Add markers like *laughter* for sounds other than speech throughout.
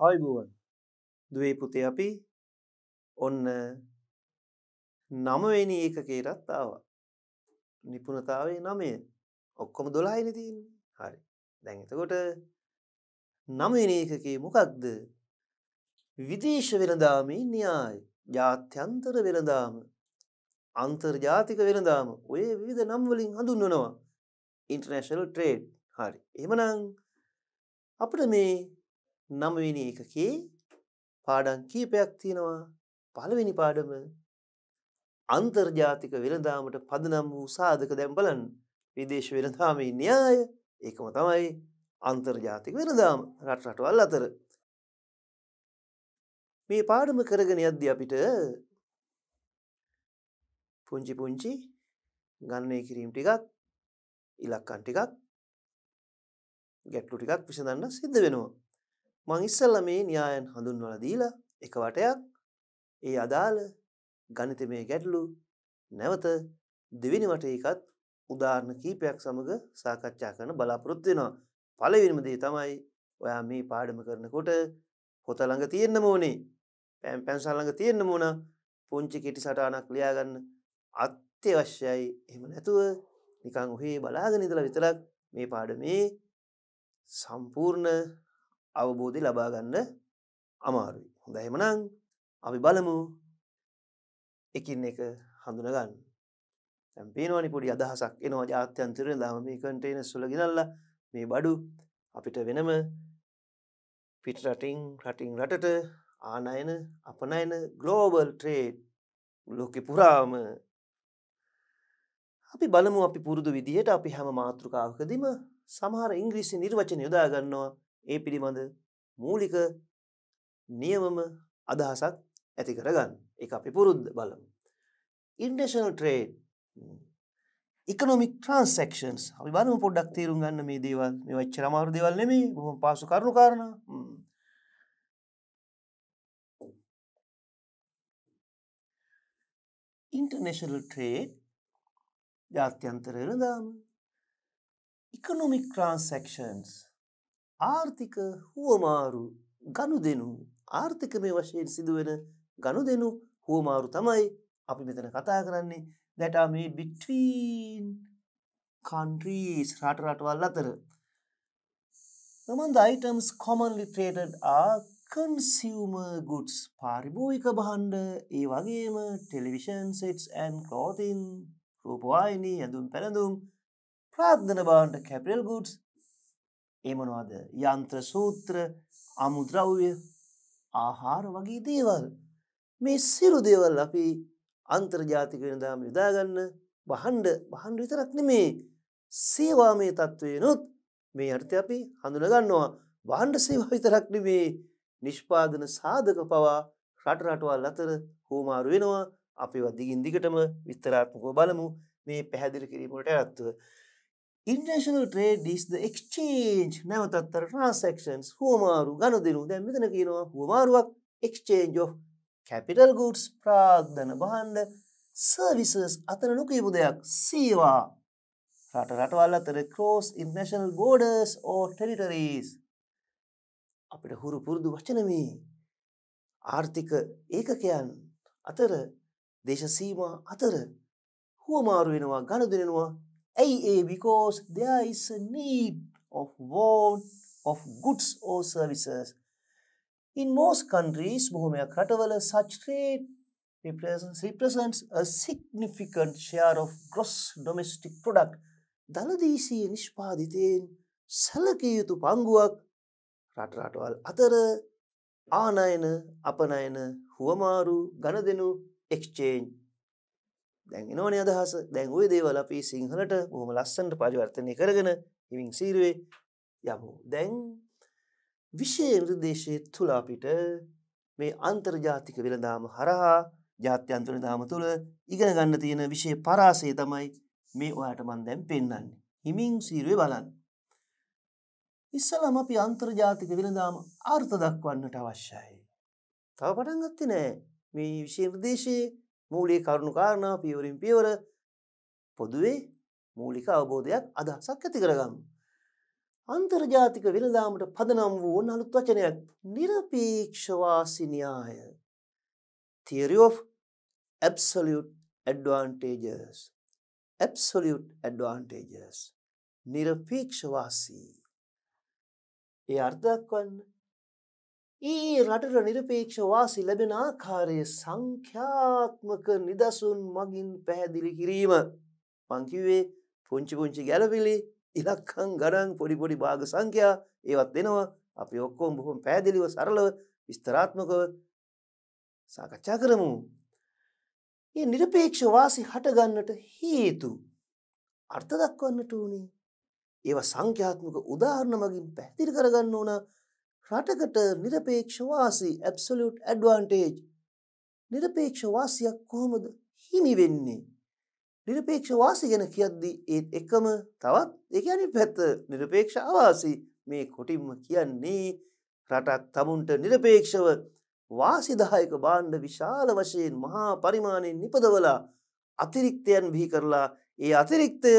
ආයිබුවන් දුවේ පුතේ අපි ඔන්න නමවෙනි ඒකකේටත් ආවා. නිපුණතාවේ නමය ඔක්කොම දොලායින තියන්නේ. හරි. දැන් එතකොට නමවෙනි ඒකකේ මොකක්ද? විදේශ වෙළඳාමේ න්‍යාය. ජාත්‍යන්තර වෙළඳාම. අන්තර්ජාතික වෙළඳාම. ඔය විවිධ නම් වලින් හඳුන්වනවා. ඉන්ටර්නැෂනල් ට්‍රේඩ් හරි. එහෙමනම් අපිට මේ නමවෙනි එකකේ පාඩම් කීපයක් තියෙනවා. පළවෙනි පාඩම අන්තර්ජාතික වෙළඳාමට පදනම් වූ සාධක දැන් බලන්න. විදේශ වෙළඳාමේ න්‍යාය ඒකම තමයි අන්තර්ජාතික වෙළඳාම රට රටවල් අතර. මේ පාඩම කරගෙන යද්දී අපිට පුංචි පුංචි ගණනය කිරීම ටිකක් ඉලක්කම් ටිකක් ගැටලු ටිකක් විසඳන්න සිද්ධ වෙනවා. මං ඉස්සල්ලා මේ න්‍යායන් හඳුන්වලා දීලා එක වටයක් ඒ අදාළ ගණිතමය ගැටලු නැවත දෙවෙනි වටේ එකත් උදාහරණ කීපයක් සමග සාකච්ඡා කරන බලාපොරොත්තු වෙනවා. පළවෙනිම දේ තමයි ඔයා මේ පාඩම කරනකොට පොත ළඟ තියෙන්න ඕනේ. පෑන් පැන්සල් ළඟ තියෙන්න ඕන. පුංචි කෙටි සටහනක් ලියාගන්න අත්‍යවශ්‍යයි. එහෙම නැතුව නිකන් ඔහේ බලාගෙන ඉඳලා විතරක් මේ පාඩමේ සම්පූර්ණ අවබෝධය ලබා ගන්න අමාරුයි. හොඳයි එහෙමනම් අපි බලමු එකින් එක හඳුන ගන්න. දැන් පේනවනේ පොඩි අදහසක් එනවා ජාත්‍යන්තරේ දාම මේ කන්ටේනර්ස් වල ගෙනල්ලා මේ බඩු අපිට වෙනම පිට රටින් රටින් රටට ආනයන අපනයන ග්ලෝබල් ට්‍රේඩ් ලෝකෙ පුරාම අපි බලමු අපි පුරුදු විදිහට අපි හැම මාතෘකාවකදීම සමහර ඉංග්‍රීසි නිර්වචන යොදා ගන්නවා ඒ පිළිබඳ මූලික නියමම අදහසක් ඇති කරගන්න. එක අපි පුරුද්ධ බලමු. ඉන්ඩේශනල් ට්‍රේඩ් ඉකනොමික් ට්‍රන්සක්ෂන්ස් අපි බලමු පොඩ්ඩක් තේරුම් ගන්න මේ දේවල්. මේ වච්චර අමාරු දේවල් නෙමෙයි. බොහොම පාසු කරුණු කාරණා. ඉන්ටර්නේශනල් ට්‍රේඩ් ජාත්‍යන්තර වෙළඳාම. ඉකනොමික් ට්‍රන්සක්ෂන්ස් ආර්ථික හුවමාරු ගණු දෙනු ආර්ථිකමය වශයෙන් සිදුවෙන ගණු දෙනු හුවමාරු තමයි අපි මෙතන කතා කරන්නේ. That are made between countries රට රටවල් අතර. among the items commonly traded are consumer goods. පාරිභෝගික භාණ්ඩ ඒ වගේම television sets and clothing රූපවාහිනී ඇඳුම් පැළඳුම් ප්‍රාර්ථන භාණ්ඩ capital goods ඒ මොනවද? යන්ත්‍ර සූත්‍ර අමුද්‍රව්‍ය ආහාර වගේ දේවල්. මේ සිරු දේවල් අපි අන්තර්ජාතික වෙනදාම යොදාගන්න බහන්ඩ බහන්ඩ විතරක් නෙමේ. සේවා මේ තත්ත්වයනොත් මේ අර්ථය අපි හඳුනගන්නවා. බහන්ඩ සේවා විතරක් නෙමේ. නිෂ්පාදන සාධක පවා රට රටවල් අතර හෝමාරු වෙනවා. අපි වදිගින් දිගටම විස්තරාත්මකව බලමු. මේ පැහැදිලි කිරීමට ඇත්තුව. International trade is the exchange. නැවතත්තර transactions හුවමාරු ගනුදෙනු. දැන් මෙතන කියනවා හුවමාරුවක් exchange of capital goods ප්‍රාග්ධන භාණ්ඩ services අතර නොකියපු දෙයක්. සේවා රට රටවල් අතර cross international borders or territories. අපිට හුරු පුරුදු වචන මේ. ආර්ථික ඒකකයන් අතර දේශ සීමා අතර හුවමාරු වෙනවා ගනුදෙනවා ඇයි ඒ because there is a need of want of goods or services. In most countries, බොහොමයක් රටවල such trade represents, represents a significant share of gross domestic product. දළදීසිය නිෂ්පාදිතයෙන් සැලකිය යුතු පංගුවක් රට රටවල් අතර ආනයන අපනයන හුවමාරු ගණදෙනු එක්ස්චේන්ජ් දැන් එනවනේ අදහස දැන් ওই දේවල් අපි සිංහලට බොහොම ලස්සනට පරිවර්තනය කරගෙන ඉමින් සීරුවේ යමු. දැන් විෂය නිර්දේශයේ තුල අපිට මේ අන්තර්ජාතික වෙළඳාම හරහා ජාත්‍යන්තර දාම තුළ ඉගෙන ගන්න තියෙන විෂය පරාසය තමයි මේ ඔයාට මන් දැන් පෙන්වන්නේ. හිමින් සීරුවේ බලන්න. ඉස්සලම අපි අන්තර්ජාතික වෙළඳාම අර්ථ දක්වන්නට අවශ්‍යයි. තව පටන් ගත්තේ නෑ. මේ විෂය නිර්දේශයේ මූලික කරුණු කාරණා පියවරින් පියවර පොදුවේ මූලික අවබෝධයක් අදහසක් ඇති කරගන්න. අන්තර්ජාතික වෙළඳාමට පදනම් වූ ඔන්න අලුත් වචනයක්. නිරපේක්ෂවාසින්‍යාය. Theory of absolute advantages. Absolute advantages. නිරපේක්ෂවාසී. ඒ අර්ථ දක්වන්න ඒ රටට නිරපේක්ෂ වාසි ලැබෙන ආකාරය සංඛ්‍යාත්මක නිදසුන් මගින් පැහැදිලි කිරීම මං කිව්වේ පුංචි පුංචි ගැලපිලි ඉලක්කම් ගණන් පොඩි පොඩි භාග සංඛ්‍යා ඒවත් දෙනවා අපි ඔක්කොම බොහොම පැහැදිලිව සරලව විස්තරාත්මකව සාකච්ඡා කරමු. මේ নিরপেক্ষ වාසි හටගන්නට හේතු අර්ථ දක්වන්නට උනේ. ඒවා සංඛ්‍යාත්මක උදාහරණ මගින් පැහැදිලි කරගන්න ඕන රටකට নিরপেক্ষ වාසි absolute advantage নিরপেক্ষ වාසියක් කොහොමද හිමි වෙන්නේ? නිරපේක්ෂ වාසි ගැන කියද්දී ඒත් එකම තවත් ඒ කියන්නේ පැත්ත නිරපේක්ෂ අවාසි මේ කොටින්ම කියන්නේ රටක් තමුන්ට නිරපේක්ෂව වාසිදායක භාණ්ඩ විශාල වශයෙන් මහා පරිමාණයෙන් නිපදවලා අතිරික්තයන් බිහි කරලා ඒ අතිරික්තය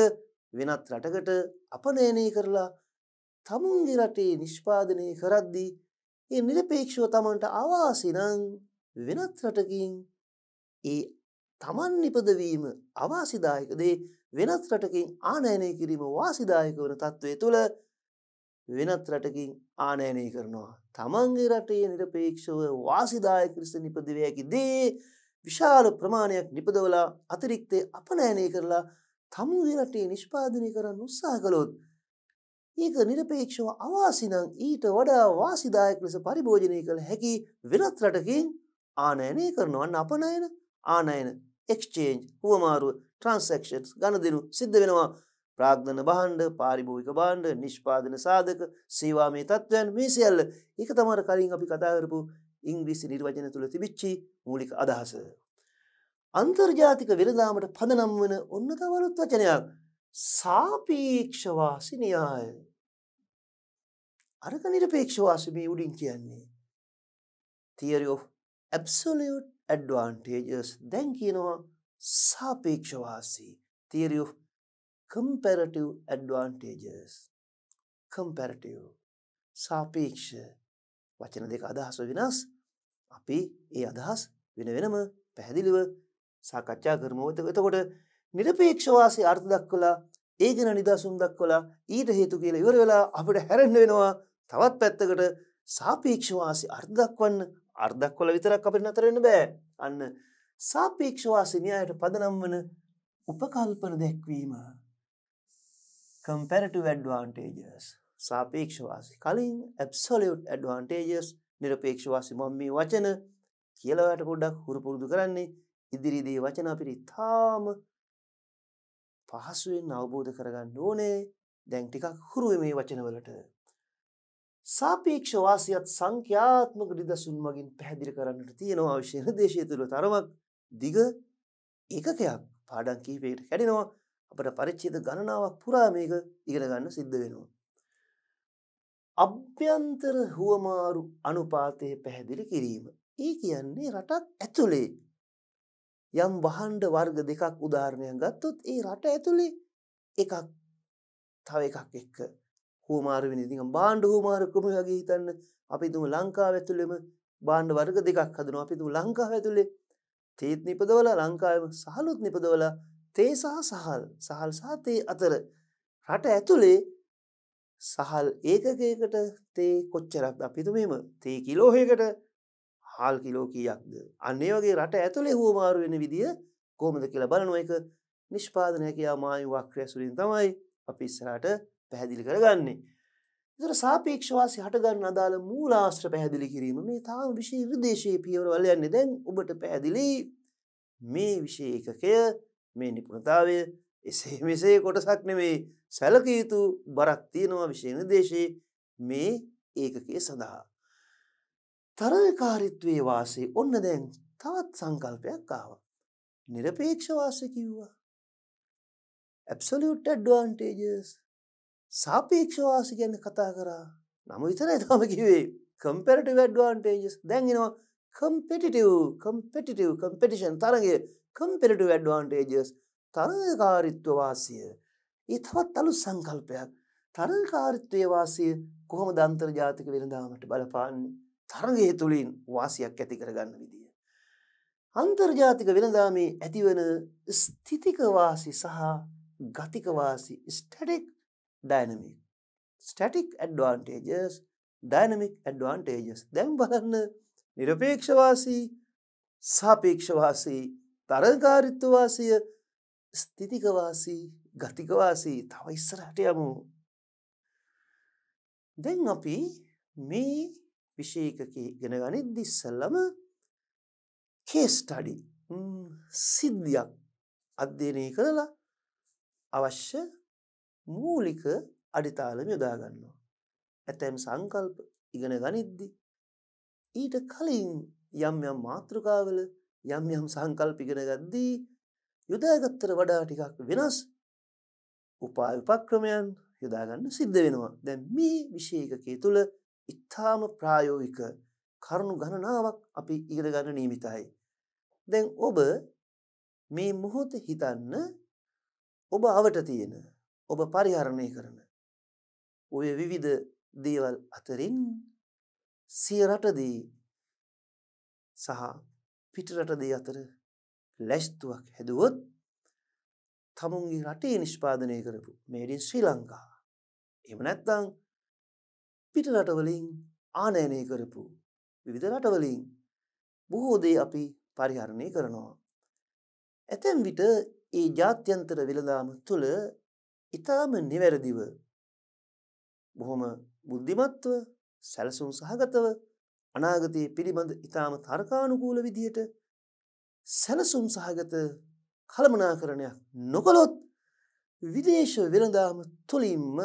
වෙනත් රටකට අපනයනය කරලා තමුන්ගේ රටේ නිෂ්පාදනය කරද්දී ඒ නිරපේක්ෂව තමන්ට අවාසි නම් වෙනත් රටකින් ඒ තමන් නිපදවීම අවාසිදායක දේ වෙනත් රටකින් ආනයනය කිරීම වාසිදායක වන තත්ත්වය තුළ වෙනත් රටකින් ආනයනය කරනවා. තමන්ගේ රටේ නිරපේක්ෂව වාසිදායක ක්‍රිස්ත නිපදවයකි දේ විශාල ප්‍රමාණයක් නිපදවලා අතිරික්තය අපනෑනය කරලා තමුගේ රටේ නිෂ්පාදනය කරන්න උත්සාහ කළොත් ඒක නිරපේක්ෂව අවාසිනං ඊට වඩා වාසිදායක ලෙස පරිභෝජනය කළ හැකි වෙනත් රටකින් ආනයනය කරනවන්න අපනයන ආනයන එක්ස්චේන්ජ් හුවමාරුව ට්‍රන්සක්ෂන්ස් ගණදනු සිද්ධ වෙනවා. ප්‍රාග්ධන බහන්ඩ පාරිභෝවික බාණ්ඩ නිෂ්පාදන සාධක සේවාමේ තත්ත්වයන් මේ සියල්ල. එක තමර කලින් අපි කතාකරපු ඉංග්‍රීසි නිර්වචන තුළ තිබිච්චි මූලික අදහස. අන්තර්ජාතික වෙළදාමට පදනම් වන ඔන්න තවලුත් වචනයක්. සාපීක්ෂවාසි න්‍යාය. අරක නිරපේක්ෂවාසි මේ උඩින් කියන්නේ. theory of absolute advantages. දැන් කියනවා සාපේක්ෂවාසී. Theory of comparative advantages. Comparative. සාපේක්ෂ. වචන දෙක අදහස වෙනස්. අපි ඒ අදහස් වෙන වෙනම පැහැදිලිව සාකච්ඡා කරමු. එතකොට නිරපේක්ෂවාසී අර්ථ දක්වලා ඒ ගැන නිදසුන් දක්වලා ඊට හේතු කියලා ඉවර වෙලා අපිට හැරෙන්න වෙනවා. තවත් පැත්තකට සාපේක්ෂවාසී අර්ථ දක්වන්න අර්ධක් කොල විතරක් අපිට නතරෙන්න බෑ. අන්න සාපේක්ෂවාසි න්‍යායට පදනම් වන උපකල්පන දැක්වීම. comparative advantages. සාපේක්ෂවාසි කලින් absolute advantages. නිරපේක්ෂවාසි මම මේ වචන කියලවට පොඩ්ඩක් හුරු පුරුදු කරන්නේ. ඉදිරිදී වචන අපිට ඉතාම පහසුවෙන් අවබෝධ කරගන්න ඕනේ දැන් ටිකක් හුරුව මේ වචනවලට සාපේක්ෂ වාසියත් සංඛ්‍යාත්මක නිදසුන් මගින් පැහැදිලි කරන්නට තියෙනවා විශේෂ දේශය තුළ තරමක් දිග ඒකකයක් පාඩම් කිහිපයකට කැඩෙනවා අපට පරිච්ඡේද ගණනාවක් පුරා මේක ඉගෙන ගන්න සිද්ධ වෙනවා. අභ්‍යන්තර හුවමාරු අනුපාතය පැහැදිලි කිරීම. ඒ කියන්නේ රටක් ඇතුලේ යම් වහන්ඩ වර්ග දෙකක් උදාහරණයක් ගත්තොත් ඒ රට ඇතුලේ එකක් තව එකක් එක්ක හුවමාරු වෙන. ඉතින් බාණ්ඩ හුවමාරු ක්‍රම වගේ හිතන්න. අපි තුමු ලංකාව ඇතුළෙම බාණ්ඩ වර්ග දෙකක් හදනවා. අපි තුමු ලංකාව ඇතුලේ තේත් නිපදවලා ලංකාවෙම සහලුත් නිපදවලා තේ සහ සහල්. සහල් සහ තේ අතර රට ඇතුලේ සහල් ඒකකයකට තේ කොච්චරක් අපි තුමෙම තේ කිලෝහයකට හාල් කිලෝ කීයක්ද අන්නේ වගේ රට ඇතුලේ හුවමාරු වෙන විදිය කොහොමද කියලා බලනවා එක නිෂ්පාදනය කියා මායු වක්‍රය සුලින් තමයි අපි ඉස්සරහට පැහැදිලි කරගන්නේ. ඒතර සාපේක්ෂවාසී හටගන්න අදාළ මූලාශ්‍ර පැහැදිලි කිරීම මේ තාම විෂය නිර්දේශයේ පියවරවල යන්නේ දැන් ඔබට පැහැදිලි මේ විෂය ඒකකය මේ නිපුණතාවය එසේ මෙසේ කොටසක් නෙමේ සැලකිය යුතු බරක් තියෙනවා විෂය නිර්දේශයේ මේ ඒකකය සඳහා. තරකාරිත්වයේ වාසේ ඔන්න දැන් තවත් සංකල්පයක් ආවා. නිරපේක්ෂ වාසය කිව්වා. absolute advantages. සාපේක්ෂ වාසි ගැන කතා කරා. නම විතරයි තම කිවේ comparative advantages. දැන් එනවා competitive competitive competition තරගය. Comparative advantages. තරගකාරීත්ව වාසිය. ඒ තවත් අලුත් සංකල්පයක්. තරකාරිත්වය වාසය කොහොම දන්තර ජාතික වෙනදාමට බලපාන්නේ? තරගේ තුළින් වාසියක් ඇති කරගන්න විදිය. අන්තර්ජාතික වෙනදාමේ ඇතිවන ස්ථිතිකවාසි සහ ගතිකවාසි static dynamic static advantages dynamic advantages දැම් බලන්න නිරපේක්ෂවාසී සාපේක්ෂවාසී තරකාරිත්වවාසය ස්ථිතිකවාසී ගතිකවාසී තව ඉස්සරහට යමු. දැන් අපි මේ විෂයකක ගෙන ගනිද්දි ඉස්සල්ලම කේස්ටඩි සිද්ධියක් අධ්‍යයනය කරලා අවශ්‍ය මූලික අඩිතාලම යොදාගන්නවා. ඇතැම් සංකල්ප ඉගෙන ගනිද්දි. ඊට කලින් යම් යම් මාතෘකාවල යම් යම් සංකල්ප ඉගෙන ගද්දී යුදාගත්තර වඩා ටිකක් වෙනස් උපා විපක්‍රමයන් යොදාගන්න සිද්ධ වෙනවා. දැන් මේ විෂයකකේ තුළ ඉත්තාම ප්‍රායෝගික කරුණු ගණනාවක් අපි ඉගෙන ගන්න නියමිතයි. දැන් ඔබ මේ මොහොත හිතන්න ඔබ අවට තියෙන ඔබ පරිහරණය කරන ඔය විවිධ දේවල් අතරින් සිය රටදී සහ පිටරටදී අතර ලැස්තුවක් හැදුවොත් තමුන්ගේ රටේ නිෂ්පාදනය කරපු මේඩින් ශ්‍රී ලංකා එම නැත්තං පිට රටවලින් ආනයනය කරපු විවිධ රටවලින් බොහෝදේ අපි පරිහරණය කරනවා. ඇතැම් විට ඒ ජාත්‍යන්තර වෙළදාම තුළ ඉතාම නිවැරදිව බොහොම බුද්ධිමත්ව සැලසුම් සහගතව අනාගතයේ පිළිබඳ ඉතාම තර්කානුකූල විදිහට සැලසුම් සහගත කළමනාකරණයක් නොකළොත් විදේශ වෙළඳාම තුළින්ම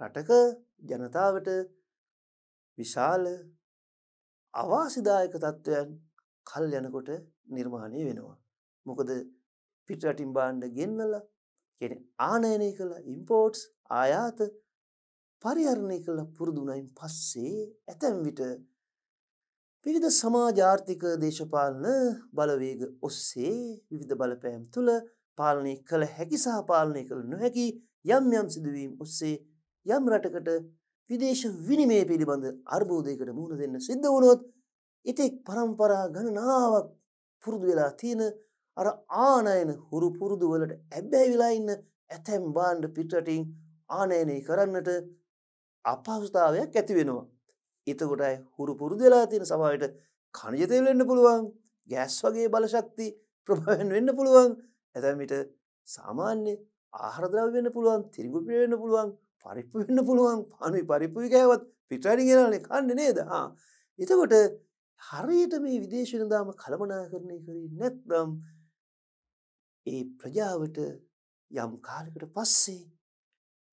රටක ජනතාවට විශාල අවාසිදායක තත්ත්වයන් කල් යනකොට නිර්මාණය වෙනවා. මොකද පිටරටින් බාණ්ඩ ගෙන්නල කෙන ආනයනය කළ ඉම්පෝට්ස් ආයාත පරිහරණය කළ පුරුදුනයින් පස්සේ ඇතැම් විට විවිධ සමාජාර්ථික දේශපාලන බලවේග ඔස්සේ විවිධ බලපෑම් තුළ පාලනය කළ හැකි සහ පාලනය කළ නොහැකි යම් යම් සිදුවීම් ඔස්සේ යම් රටකට විදේශ විනිමය පිළිබඳ අර්බෝධයකට මුහුණ දෙන්න සිද්ධ වුණොත් ඉතික් පරම්පරා ගණනාවක් පුරුදු වෙලා තියෙන අර ආනයන හුරු පුරුදු වලට ඇබ්බැයි වෙලා ඉන්න ඇතැම් බාණ්ඩ පිටරටින් ආනයනය කරන්නට අපහසුතාවයක් ඇති වෙනවා. එතකොටයි හුරු පුරුදු වෙලා තියෙන සමහරවිට කණජ තෙල් වෙන්න පුළුවන්, ගෑස් වගේ බලශක්ති ප්‍රභාවෙන් වෙන්න පුළුවන්. ඇතැම් විට සාමාන්‍ය ආහාර ද්‍රව්‍ය වෙන්න පුළුවන්, තිරිඟු වෙන්න පුළුවන්, පරිප්පු වෙන්න පුළුවන් පානුයි පරිප්පුයි කෑවත් පිටරටින් ගෙනල්නේ කන්නේ නේද? ආ. එතකොට හරියට මේ විදේශ වෙනදාම කළමනාකරණය කරේ නැත්නම් ඒ ප්‍රජාවට යම් කාලයකට පස්සේ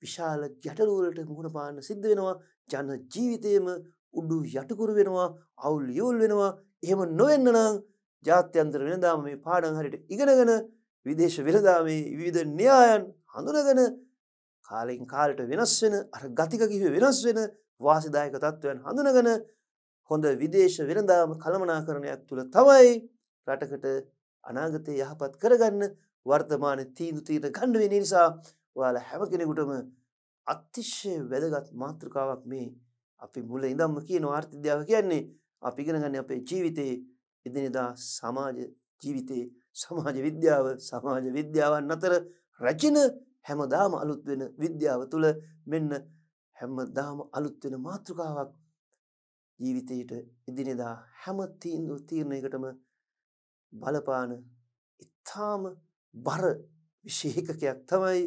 විශාල ගැටලු වලට මුහුණ පාන්න සිද්ධ වෙනවා. ජන ජීවිතේම උඩු යටිකුරු වෙනවා, අවුල් යෝල් වෙනවා. එහෙම නොවෙන්න නම් ජාත්‍යන්තර වෙනදාම මේ පාඩම් හරියට ඉගෙනගෙන විදේශ වෙනදාමේ විවිධ න්‍යායන් හඳුනගෙන කාලෙන් කාලට වෙනස් වෙන අර ගතික කිහිප වෙනස් වෙන වාසිදායක තත්ත්වයන් හඳුනගෙන හොඳ විදේශ වෙනදාම කළමනාකරණයක් තුළ තමයි රටකට අනාගතය යහපත් කරගන්න වර්තමාන තීන්දු තීරණ ගන්න වෙන නිසා ඔයාලා හැම කෙනෙකුටම අතිශය වැදගත් මාතෘකාවක් මේ අපි මුල ඉඳන්ම කියන ආර්ථිකය කියන්නේ අපි ඉගෙන ගන්න අපේ ජීවිතේ එදිනෙදා සමාජ ජීවිතේ සමාජ විද්‍යාව සමාජ විද්‍යාවන් අතර රැජින හැමදාම අලුත් වෙන විද්‍යාව තුළ මෙන්න හැමදාම අලුත් වෙන මාතෘකාවක් ජීවිතයට එදිනෙදා හැම තීන්දුව තීරණයකටම බලපාන ඉතාම බර විශේකකයක් තමයි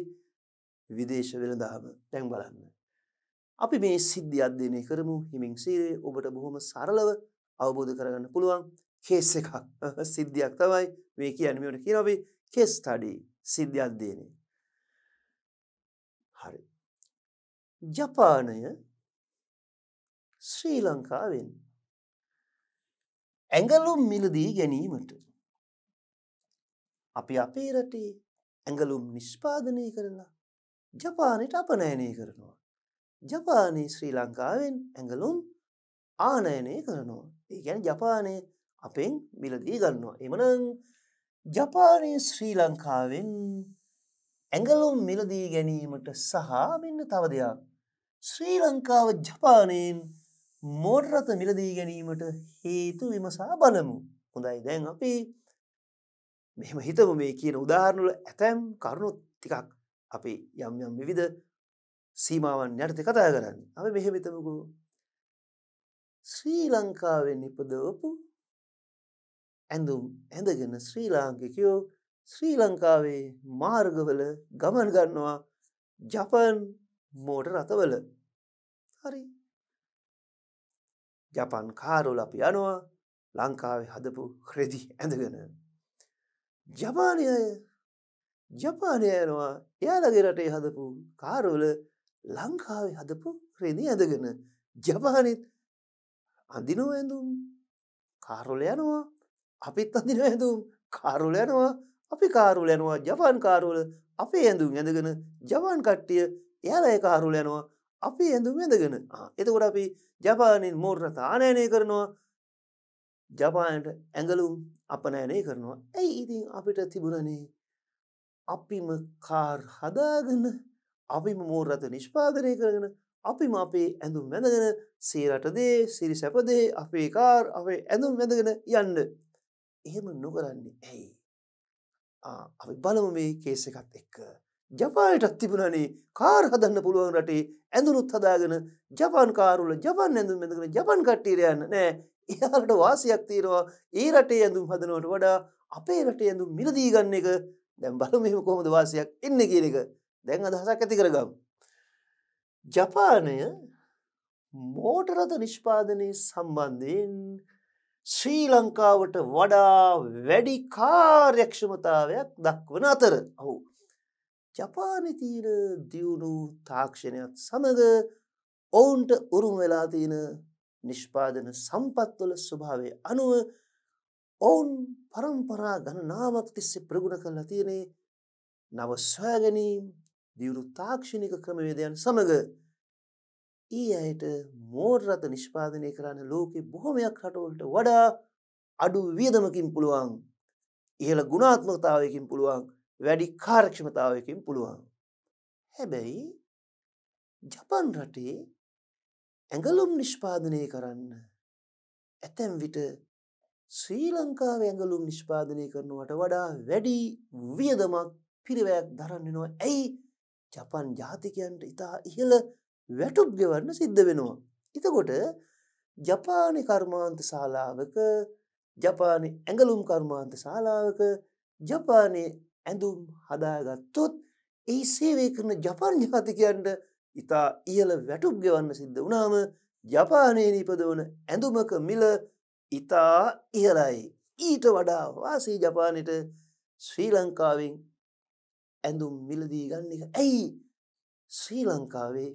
විදේශ වෙළඳාම දැන් බලන්න. අපි මේ සිද්ධි අධ්‍යයනය කරමු හිමින් සීරේ ඔබට බොහොම සරලව අවබෝධ කරගන්න පුළුවන් කේස් එකක් *laughs* සිද්ධියක් තමයි මේ කියන්නේ මේකට කියනවා අපි කේස් ස්ටඩි සිද්ධි අධ්‍යයනය. හරි. ජපානය ශ්‍රී ලංකාවෙන් ඇඟලුම් මිලදී ගැනීමට අපි අපේ රටේ ඇඟලුම් නිෂ්පාදනය කරලා ජපානයට අපනයනය කරනවා. ජපානයේ ශ්‍රී ලංකාවෙන් ඇඟලුම් ආනයනය කරනවා. ඒ ගැන ජපානය අපෙන් මිලදී ගන්නවා. එමනං ජපානය ශ්‍රී ලංකාවෙන් ඇඟලුම් මිලදී ගැනීමට සහ මෙන්න තව දෙයක්. ශ්‍රී ලංකාව ජපානයෙන් මෝඩරත මිලදී ගැනීමට හේතු විමසා බලමු. හොඳයි දැන් අපි මෙහෙම හිතමු මේ කියන උදාහරණවල ඇතැම් කරුණු ටිකක් අපි යම් යම් විවිධ සීමාවන් යටතේ කතා කරන්නේ. අපි මෙහෙම හිතමුකෝ. ශ්‍රී ලංකාවෙන් ඉපදවපු ඇඳුම් ඇඳගෙන ශ්‍රී ලාංකිකයෝ ශ්‍රී ලංකාවේ මාර්ගවල ගමන් ගන්නවා ජපන් මෝට රථවල. හරි. ජපන් කාරෝල අපි යනවා. ලංකාවේ හදපු ක්‍රෙදි ඇඳගෙන. ජපානය ජපානය යනවා. එයාලගේ රටේ හදපු කාරෝල ලංකාවේ හදපු ක්‍රෙදි ඇඳගෙන. ජපානෙත් අඳිනෝ ඇඳුම්. කාරොල යනවා. අපිත් අඳින ඇඳුම්. කාරුල යනවා. අපි කාරුල යනවා. ජපාන් කාරුවල අපේ ඇඳුම් ඇඳගෙන ජපාන් කට්ටිය එයාලා ඒ කාරුල යනවා. අපි ඇඳුම් ඇඳගෙන. එතකොට අපි ජපානින් මෝර්ණ තානයනය කරනවා. ජපානට ඇඟලුම් අපනෑනය කරනවා. ඇයි ඉතින් අපිට තිබුණනේ? අපිම කාර් හදාගන්න අපිම මෝර්රත නිෂ්පාදනය කරගෙන අපිම අපේ ඇඳුම් වැඳගෙන සේරටදේ සිරි සැපදේ අපේ කාර් අපේ ඇඳුම් වැඳගෙන යන්න. එහෙම නොකරන්නේ ඇයි? අපි බලමු මේ කේස එකත් එක්ක. ජපානයටත් තිබුණනේ. කාර් හදන්න පුළුවන් රටේ ඇඳුනුත් හදාගෙන ජපාන් කාරුල ජපන් ඇඳුම් ඇඳගෙන ජපන් කට්ටියට යන්න. නෑ. එයාට වාසියක් තියෙනවා ඒ රටේ ඇඳුම් හදනවට වඩා අපේ රටේ ඇඳුම් මිලදී ගන්න එක. දැන් බලමු මෙහෙම කොහොමද වාසියක් එන්නේ කියන එක. දැන් අදහසක් ඇති කරගමු. ජපානය මෝටරත නිෂ්පාදනය සම්බන්ධයෙන් ශ්‍රී ලංකාවට වඩා වැඩි කාර්යක්ෂමතාවයක් දක්වන අතර. ඔහු ජපානතීන දියුණු තාක්ෂණයක් සමඟ ඔවුන්ට උරුම් වෙලා තියෙන නිෂ්පාදන සම්පත්වල ස්වභාවය අනුව ඔවුන් පරම්පරා ගණනාවක් තිස්සේ ප්‍රගුණ කරලා තියෙනේ නව ස්වෑගැනීම් දියුණු තාක්ෂණික ක්‍රමවේදයන් සමඟ ඊ අයට මෝර්රත නිෂ්පාදනය කරන්න ලෝකෙ බොහොමයක් රටවලට වඩා අඩු වියදමකින් පුළුවන් ඉහළ ගුණාත්මකතාවයකින් පුළුවන් වැඩි කාරක්ෂමතාවයකින් පුළුවන්. හැබැයි ජපන් රටේ ඇඟලුම් නිෂ්පාදනය කරන්න ඇතැම් විට ශ්‍රී ලංකාව ඇඟලුම් නිෂ්පාදනය කරනවට වඩා වැඩි වියදමක් පිරිවැයක් දරන්නෙනවා ඇයි ජපන් ජාතිකයන්ට ඉතා ඉහළ වැටුප් ගෙවන්න සිද්ධ වෙනවා. එතකොට ජපානි කර්මාන්ත ශාලාවක ජපානි ඇඟලුම් කර්මාන්ත ශාලාවක ජපානය ඇඳුම් හදාගත්තොත් ඒ සේවය කරන ජපන් ජාතිකයන්ට ඉතා ඉහළ වැටුප් ගෙවන්න සිද්ධ වනාම ජපානය නිපදවන ඇඳුමක මිල ඉතා ඉහලයි. ඊට වඩා වාසී ජපානයට ශ්‍රී ලංකාවෙන් ඇඳුම් මිලදී ගන්න එක ඇයි ශ්‍රී ලංකාවේ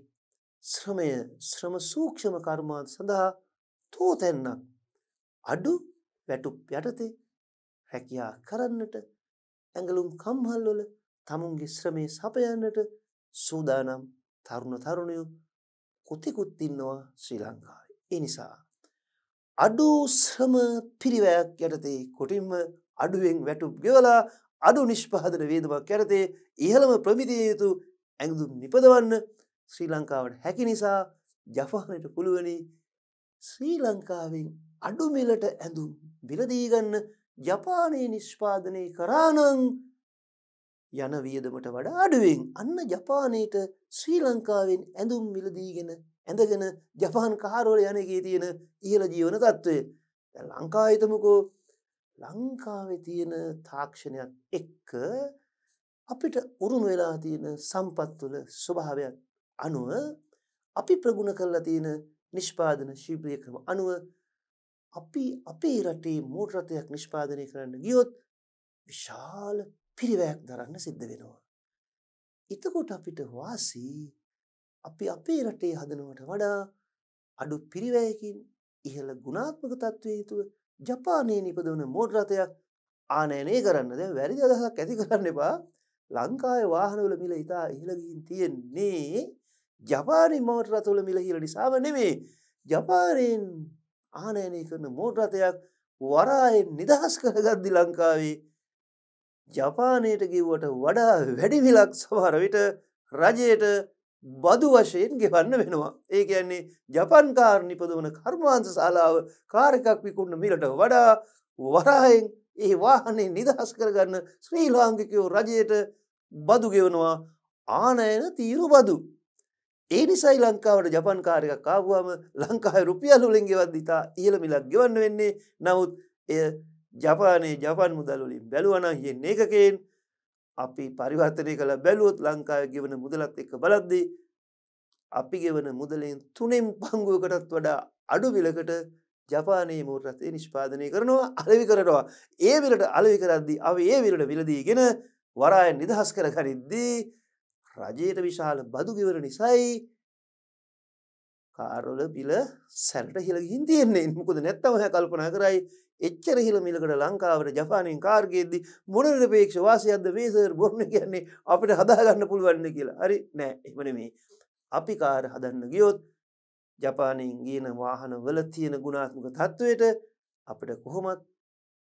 ශ්‍රමය ශ්‍රම සූක්ෂම කර්මාන්ත සඳහා තෝතැන්නක් අඩු වැටුප් යටතේ හැකියා කරන්නට ඇඟලුම් කම්හල්වල තමුන්ගේ ශ්‍රමය සපයන්නට සූදානම් තරුණ තරුණයෝ කොතිකුත් ඉන්නවා ශ්‍රී ලංකාවේ. ඒ නිසා අඩු ශ්‍රම පිරිවැයක් යටතේ කොටින්ම අඩුවෙන් වැටුප් ගෙවලා අඩු නිෂ්පාදන වේදමක් යටතේ ඉහළම ප්‍රමිතිය යුතු ඇඟදුම් නිපදවන්න ශ්‍රී ලංකාවට හැකි නිසා ජපානයට පුළුවනි ශ්‍රී ලංකාවෙන් අඩුමිලට ඇඳුම් බිලදීගන්න ජපානයේ නිෂ්පාදනය කරානං යන වියදමට වඩා අඩුවෙන් අන්න ජපානයට ශ්‍රී ලංකාවෙන් ඇඳුම් මිලදීගෙන ඇඳගෙන ජපාන් කාරෝල යනගේ තියෙන ඉහළ ජීවන තත්ත්වය. ලංකාහිතමකෝ ලංකාවෙ තියෙන තාක්ෂණයක් එක්ක අපිට උරුම වෙලා තියෙන සම්පත්තුල ස්වභාවයක් අනුව අපි ප්‍රගුණ කරලා තියෙන නිෂ්පාදන ශිල්පිය ක්‍රම අනුව අපි අපේ රටේ මෝටරතයක් නිෂ්පාදනය කරන්න ගියොත් විශාල පිරිවැයක් දරන්න සිද්ධ වෙනවා. එතකොට අපිට වාසී අපි අපේ රටේ හදනවට වඩා අඩු පිරිවැයකින් ඉහළ ගුණාත්මක තත්ත්වය යුතුව ජපානයේ නිපදවන මෝටරතයක් ආනයනය කරන්න. දැ වැරදි අදහක් ඇති කරන්න එපා. ලංකාවේ වාහනවල මිල ඉතා ඉහළගින් තියෙන්නේ ජපානි මෝට් රතුල මිල හිල නිසාම නෙමේ. ජපානයෙන් ආනයනය කරන මෝට් රථයක් වරායෙන් නිදහස් කරගද්දි ලංකාවේ ජපානයට කිව්වට වඩා වැඩිමිලක් සමහර විට රජයට බදු වශයෙන් ගෙවන්න වෙනවා. ඒ කියන්නේ ජපන් කාර් නිපදවන කර්මාන්ත ශාලාව කාර් එකක් විකුණන මිලට වඩා වරායෙන් ඒ වාහනේ නිදහස් කරගන්න ශ්‍රී ලාංකිකයෝ රජයට බදු ගෙවනවා ආනයන තීරු බදු. ඒ නිසයි ලංකාවට ජපන් කාර් එකක් ආවම ලංකාවේ රුපියල් වලින් ගෙවද්දි තා ඉහළ මිලක් ගෙවන්න වෙන්නේ. නමුත් එය ජපානයේ ජපන් මුදල් වලින් බැලුවනම් යෙන්නේ ඒකකෙන් අපි පරිවර්තනය කළ බැලුවොත් ලංකාවේ ගෙවන මුදලත් එක්ක බලද්දී අපි ගෙවන මුදලෙන් තුනෙන් පංගුවකටත් වඩා අඩු මිලකට ජපානයේ මෝටරතේ නිෂ්පාදනය කරනවා අලෙවි කරනවා ඒ විලට අලෙවි කරද්දී අපි ඒ විලට විලදීගෙන වරාය නිදහස් කර ගනිද්දී රජයට විශාල බදු ගෙවන නිසයි කාරොල පිල සැරට හිල ගිහින් තියෙන්නේ. මොකද නැත්තම හැ කල්පනා කරයි එච්චර හිල මිලකට ලංකාවට ජපානයෙන් කාර්ගයේදී මොනට පේක්ෂ වාසයක්ද වේසර් බොන්න කියන්නේ අපිට හදාගන්න පුළුවන්න කියලා. හරි නෑ එමන මේ අපි කාර හදන්න ගියොත් ජපානයෙන් ගියන වාහන වල තියෙන ගුණාත්මක තත්ත්වයට අපිට කොහොමත්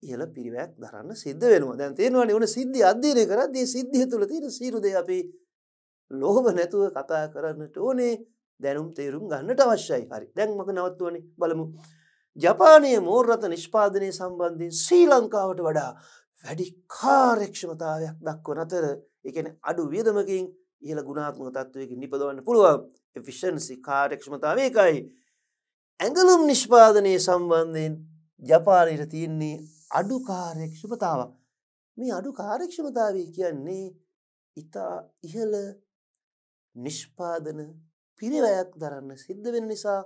ඉහල පිරිවැක් දරන්න සිද්ධ වෙනවා. දැන් තේරවානි වන සිද්ධි අධ්‍යයනය කරද්දී සිද්ධිය තුළ තියෙන සීරුද අපි ලෝභ නැතුව කතා කරන්නට ඕනේ. දැනුම් තේරුම් ගන්නට අවශ්‍යයි. හරි. දැන් මක නවත්වනේ බලමු. ජපානය මෝර්රත නිෂ්පාදනය සම්බන්ධයෙන් ශ්‍රී ලංකාවට වඩා වැඩි කාර්යක්ෂමතාවයක් දක්ව නතර එකන අඩු වියදමකින් ඉහළ ගුණාත්මක තත්ත්වයකින් නිපදවන්න පුළුවන් එෆිෂන්සි කාර්යක්ෂමතාවයකයි ඇඟලුම් නිෂ්පාදනය සම්බන්ධයෙන් ජපානයට තියෙන්නේ අඩු කාර්යක්ෂමතාවක්. මේ අඩු කාර්යක්ෂමතාවය කියන්නේ ඉතා ඉහළ නිෂ්පාදන පිරිවැයක් දරන්න සිද්ධ වෙන නිසා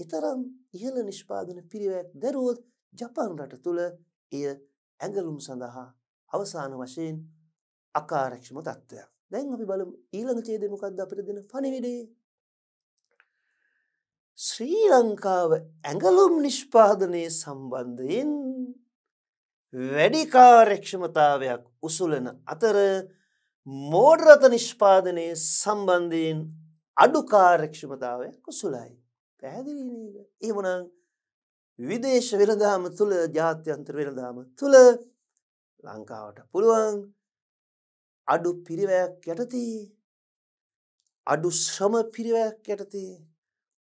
එතරම් ඉහළ නිෂ්පාදන පිරිවැයක් දැරුවොත් ජපන් රට තුළ එය ඇඟලුම් සඳහා අවසාන වශයෙන් අකාරක්ෂම තත්ත්වයක්. දැන් අපි බලමු ඊළඟ ඡේදය මොකක්ද අපිට දෙන පණිවිඩේ ශ්‍රී ලංකාව ඇඟලුම් නිෂ්පාදනය සම්බන්ධයෙන් වැඩි කාර්යක්ෂමතාවයක් උසුලන අතර මෝඩරත නිෂ්පාදනය සම්බන්ධයෙන් අඩු කාර්යක්ෂමතාවයක් කුසුලයි. පැහැදිලි එහෙමනම් විදේශ වෙළඳාම තුල ජාත්‍යන්තර වෙළඳාම තුල ලංකාවට පුළුවන් අඩු පිරිවැයක් යටතේ. අඩු ශ්‍රම පිරිවැයක් යටතේ.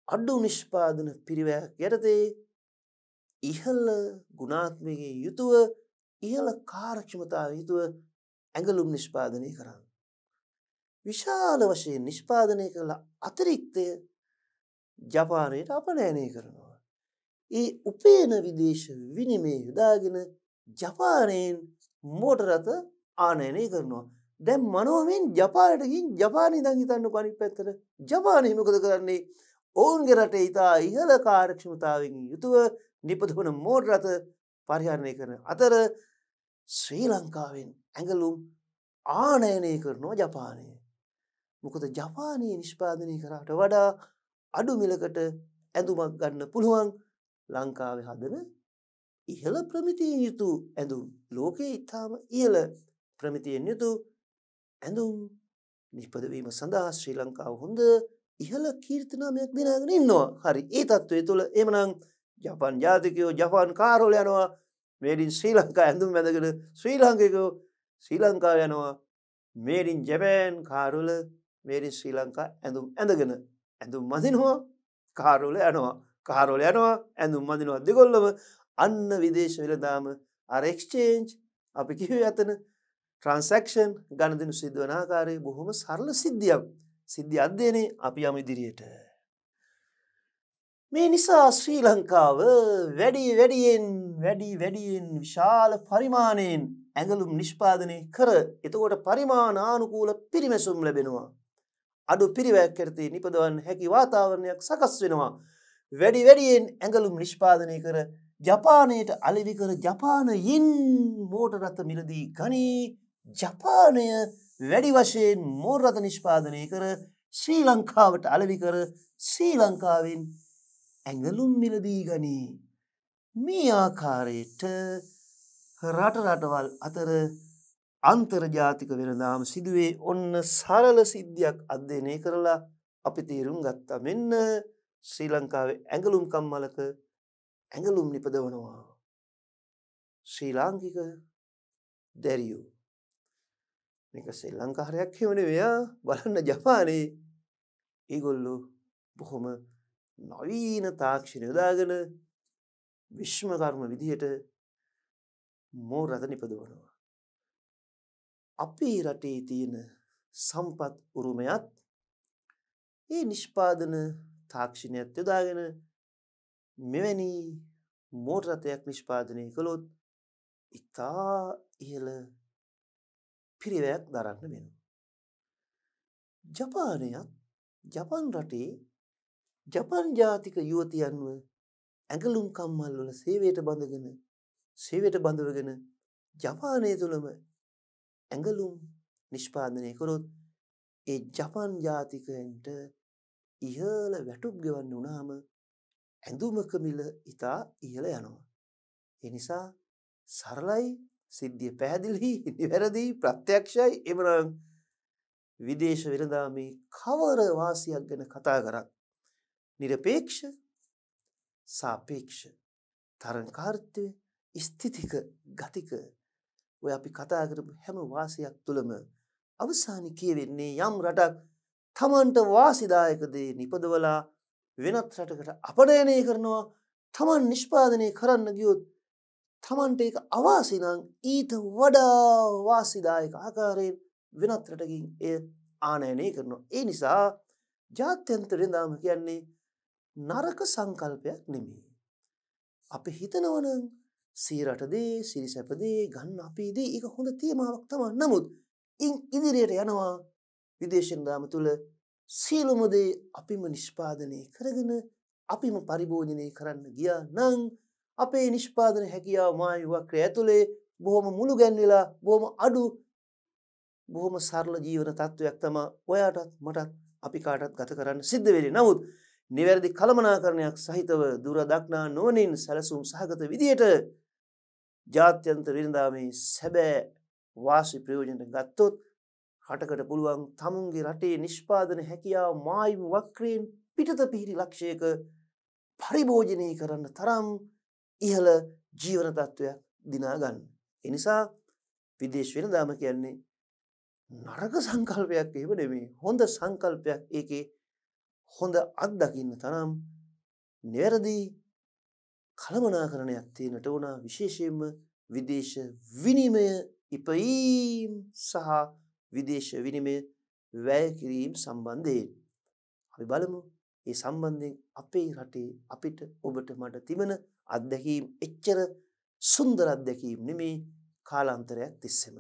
අඩු නිෂ්පාදන පිරිවැයක් යටතේ. ඉහළ ගුණාත්මකයෙන් යුතුව ඉහළ කාර්යක්ෂමතාව යුතුව ඇඟලුම් නිෂ්පාදනය කරන්න. විශාල වශයෙන් නිෂ්පාදනය කළ අතිරික්තය ජපානයට අපනෑනය කරනවා. ඒ උපේන විදේශ විනිමේ යුදාගෙන ජපානයෙන් මෝටරත ආනයනය කරනවා. දැම් මනුවමෙන් ජපානටකින් ජපානි දං හිතන්න පනි පැත්තට ජපානයමකද කරන්නේ ඔවුන්ගේ රට ඉතා ඉහල කාරක්ෂමතාවෙන් යුතුව නිපදවන මෝඩ රත පරිහරණය කරන අතර ශ්‍රී ලංකාවෙන් ඇඟලුම් ආනයනය කරනවා ජපානය. මොකද ජපානයේ නිෂ්පාදනය කරාට වඩා අඩු මිලකට ඇඳුමක් ගන්න පුළුවන් ලංකාව හදන ඉහළ ප්‍රමිතියෙන් යුතු ඇඳුම්. ලෝකයේ ඉතාම ඉහළ ප්‍රමිතියෙන් යුතු ඇඳුම් නිපදවීම සඳහා ශ්‍රී ලංකාව හොඳ ඉහළ කීර්තනාමයක් දෙනාගෙන ඉන්නවා. හරි ඒ තත්ත්වය තුළ එමනං ජපන් ජාතිකයෝ ජපාන් කාරෝල යනවා. මේඩින් ශ්‍රී ලංකා ඇඳුම් වැදගෙන ශ්‍රී ලංකකෝ ශ්‍රී ලංකාව යනවා. මේඩින් ජැපෑන් කාරුල මේඩින් ශ්‍රී ලංකා ඇඳුම් ඇඳගෙන ඇඳුම් මදිනවා කාරුල යනවා. කාරෝල යනවා ඇඳුම් මදිනවා දෙගොල්ලම. අන්න විදේශ විලදාම අරෙක්ස්චේන්ජ් අපි කිව ඇතන ට්‍රන්සක්ෂන් ගණදනු සිද්ධවනාකාරය බොහොම සරල සිද්ධියක්. සිද්ධි අධ්‍යයනේ අපි යම ඉදිරියට. මේ නිසා ශ්‍රී ලංකාව වැඩි වැඩියෙන් වැඩි වැඩියෙන් විශාල පරිමාණයෙන් ඇඟලුම් නිෂ්පාදනය කර එතකොට පරිමාණානුකූල පිරිමැසුම් ලැබෙනවා. අඩු පිරිවැක් කරතේ නිපදවන් හැකි වාතාවරණයක් සකස් වෙනවා. වැඩි වැඩියෙන් ඇඟලුම් නිෂ්පාදනය කර ජපානයට අලෙවි කර ජපානයින් මෝටරත මිලදී ගනී ජපානය වැඩි වශයෙන් මෝරත නිෂ්පාදනය කර ශ්‍රී ලංකාවට අලවි කර ශ්‍රී ලංකාවෙන් ඇඟලුම් මිලදී ගනී. මේ ආකාරයට රට රටවල් අතර අන්තර්ජාතික වෙනදාම සිදුවේ ඔන්න සරල සිද්ධියක් අධ්‍යයනය කරලා අපි තේරුම් ගත්තා. මෙන්න ශ්‍රී ලංකාවේ ඇඟලුම් කම්මලක ඇඟලුම් නිපදවනවා. ශ්‍රී ලාංකික දැරියෝ. මේක ශ්‍රී ලංකාරයක් හෙමන මෙයා බලන්න ජපානයේ ඒගොල්ලු බොහොම නවීන තාක්ෂණ යොදාගෙන විශ්මකර්ම විදිහට මෝ රත නිපදවනවා. අපි රටේ තියෙන සම්පත් උරුමයත් ඒ නිෂ්පාදන තාක්ෂණයක් යොදාගෙන මෙවැනි මෝටරතයක් නිෂ්පාදනය කළොත් ඉතා ඉහළ පිරිවැයක් දරන්න වෙන. ජපානයත් ජපන් රටේ ජපන් ජාතික යුවතියන්ව ඇඟලුම් කම්මල් වල සේවයට බඳගෙන සේවයට බඳවගෙන ජපානය තුළම ඇඟලුම් නිෂ්පාදනය කරොත් ඒ ජපන් ජාතිකයන්ට ඉහල වැටුප් ගෙවන්න වනාම ඇඳුමක මිල ඉතා ඉහළ යනවා. එනිසා සරලයි සිද්ධිය පැහැදිලි *laughs* නිවැරදිී ප්‍රත්‍යක්ෂයි එමරං විදේශ වෙනදාමේ කවර වාසියක් ගැන කතා කරක්. නිරපේක්ෂ සාපේක්ෂ තරංකාර්ථය ස්ථිතික ගතික ඔය අපි කතා කරපු හැම වාසයක් තුළම අවසානි කියවෙන්නේ යම් රටක් තමන්ට වාසිදායකදේ නිපදවලා වෙනත් රටකට අපඩයනය කරනවා තමන් නිෂ්පාදනය කරන්න ගියොත් තමන්ට එක අවාසිනං ඊට වඩා වාසිදායක ආකාරයෙන් වෙනත් රටකින් එය ආනයනය කරනවා. ඒ නිසා ජාත්‍යන්තරෙන්දාම කියන්නේ නරක සංකල්පයක් නෙමේ. අපි හිතනවන සීරටදේ සිරිසැපදේ ගන්න අපේදේ එක හොඳ තේමාවක් තම. නමුත් ඉන් ඉදිරියට යනවා විදේශන්දාම තුළ සියලුමදේ අපිම නිෂ්පාදනය කරගෙන අපිම පරිභෝජනය කරන්න ගියා නං අපේ නිෂ්පාදන හැකියාව මායුවක්‍ර ඇතුළේ බොහොම මුළු ගැන්වෙලා බොහොම අඩු බොහොම සරල ජීවන තත්ත්වයක් තම ඔයාටත් මටත් අපි කාටත් ගත කරන්න සිද්ධ වෙලි. නමුත් නිවැරදි කළමනා කරණයක් සහිතව දුර දක්නා නොවනින් සැලසුම් සහගත විදියට ජාත්‍යන්ත විරිදාමේ සැබෑ වාසි ප්‍රයෝජනට ගත්තොත් හටකට පුළුවන් තමුන්ගේ රටේ නිෂ්පාදන හැකියාව මායිම වක්‍රයෙන් පිටත පිහිරි ලක්ෂයක පරිභෝජනය කරන්න තරම් ඉහළ ජීවන තත්ත්වයක් දිනාගන්න. එනිසා විදේශ වෙන දාම කියන්නේ නරක සංකල්පයක් ඒව නෙමේ හොඳ සංකල්පයක් ඒකේ හොඳ අත්දකින්න තරම් නිවැරදි කළමනා කරණයක් තියෙනට වුණා විශේෂයෙන්ම විදේශ විනිමය ඉපීම් සහ විදේශ විනිමය වැය කිරීම් සම්බන්ධයෙන්. අපි බලමු ඒ සම්බන්ධයෙන් අපේ රටේ අපිට ඔබට මට තිබෙන අත්දැකීම් එච්චර සුන්දර අත්දැකීම් නෙමේ කාලාන්තරයක් තිස්සෙම.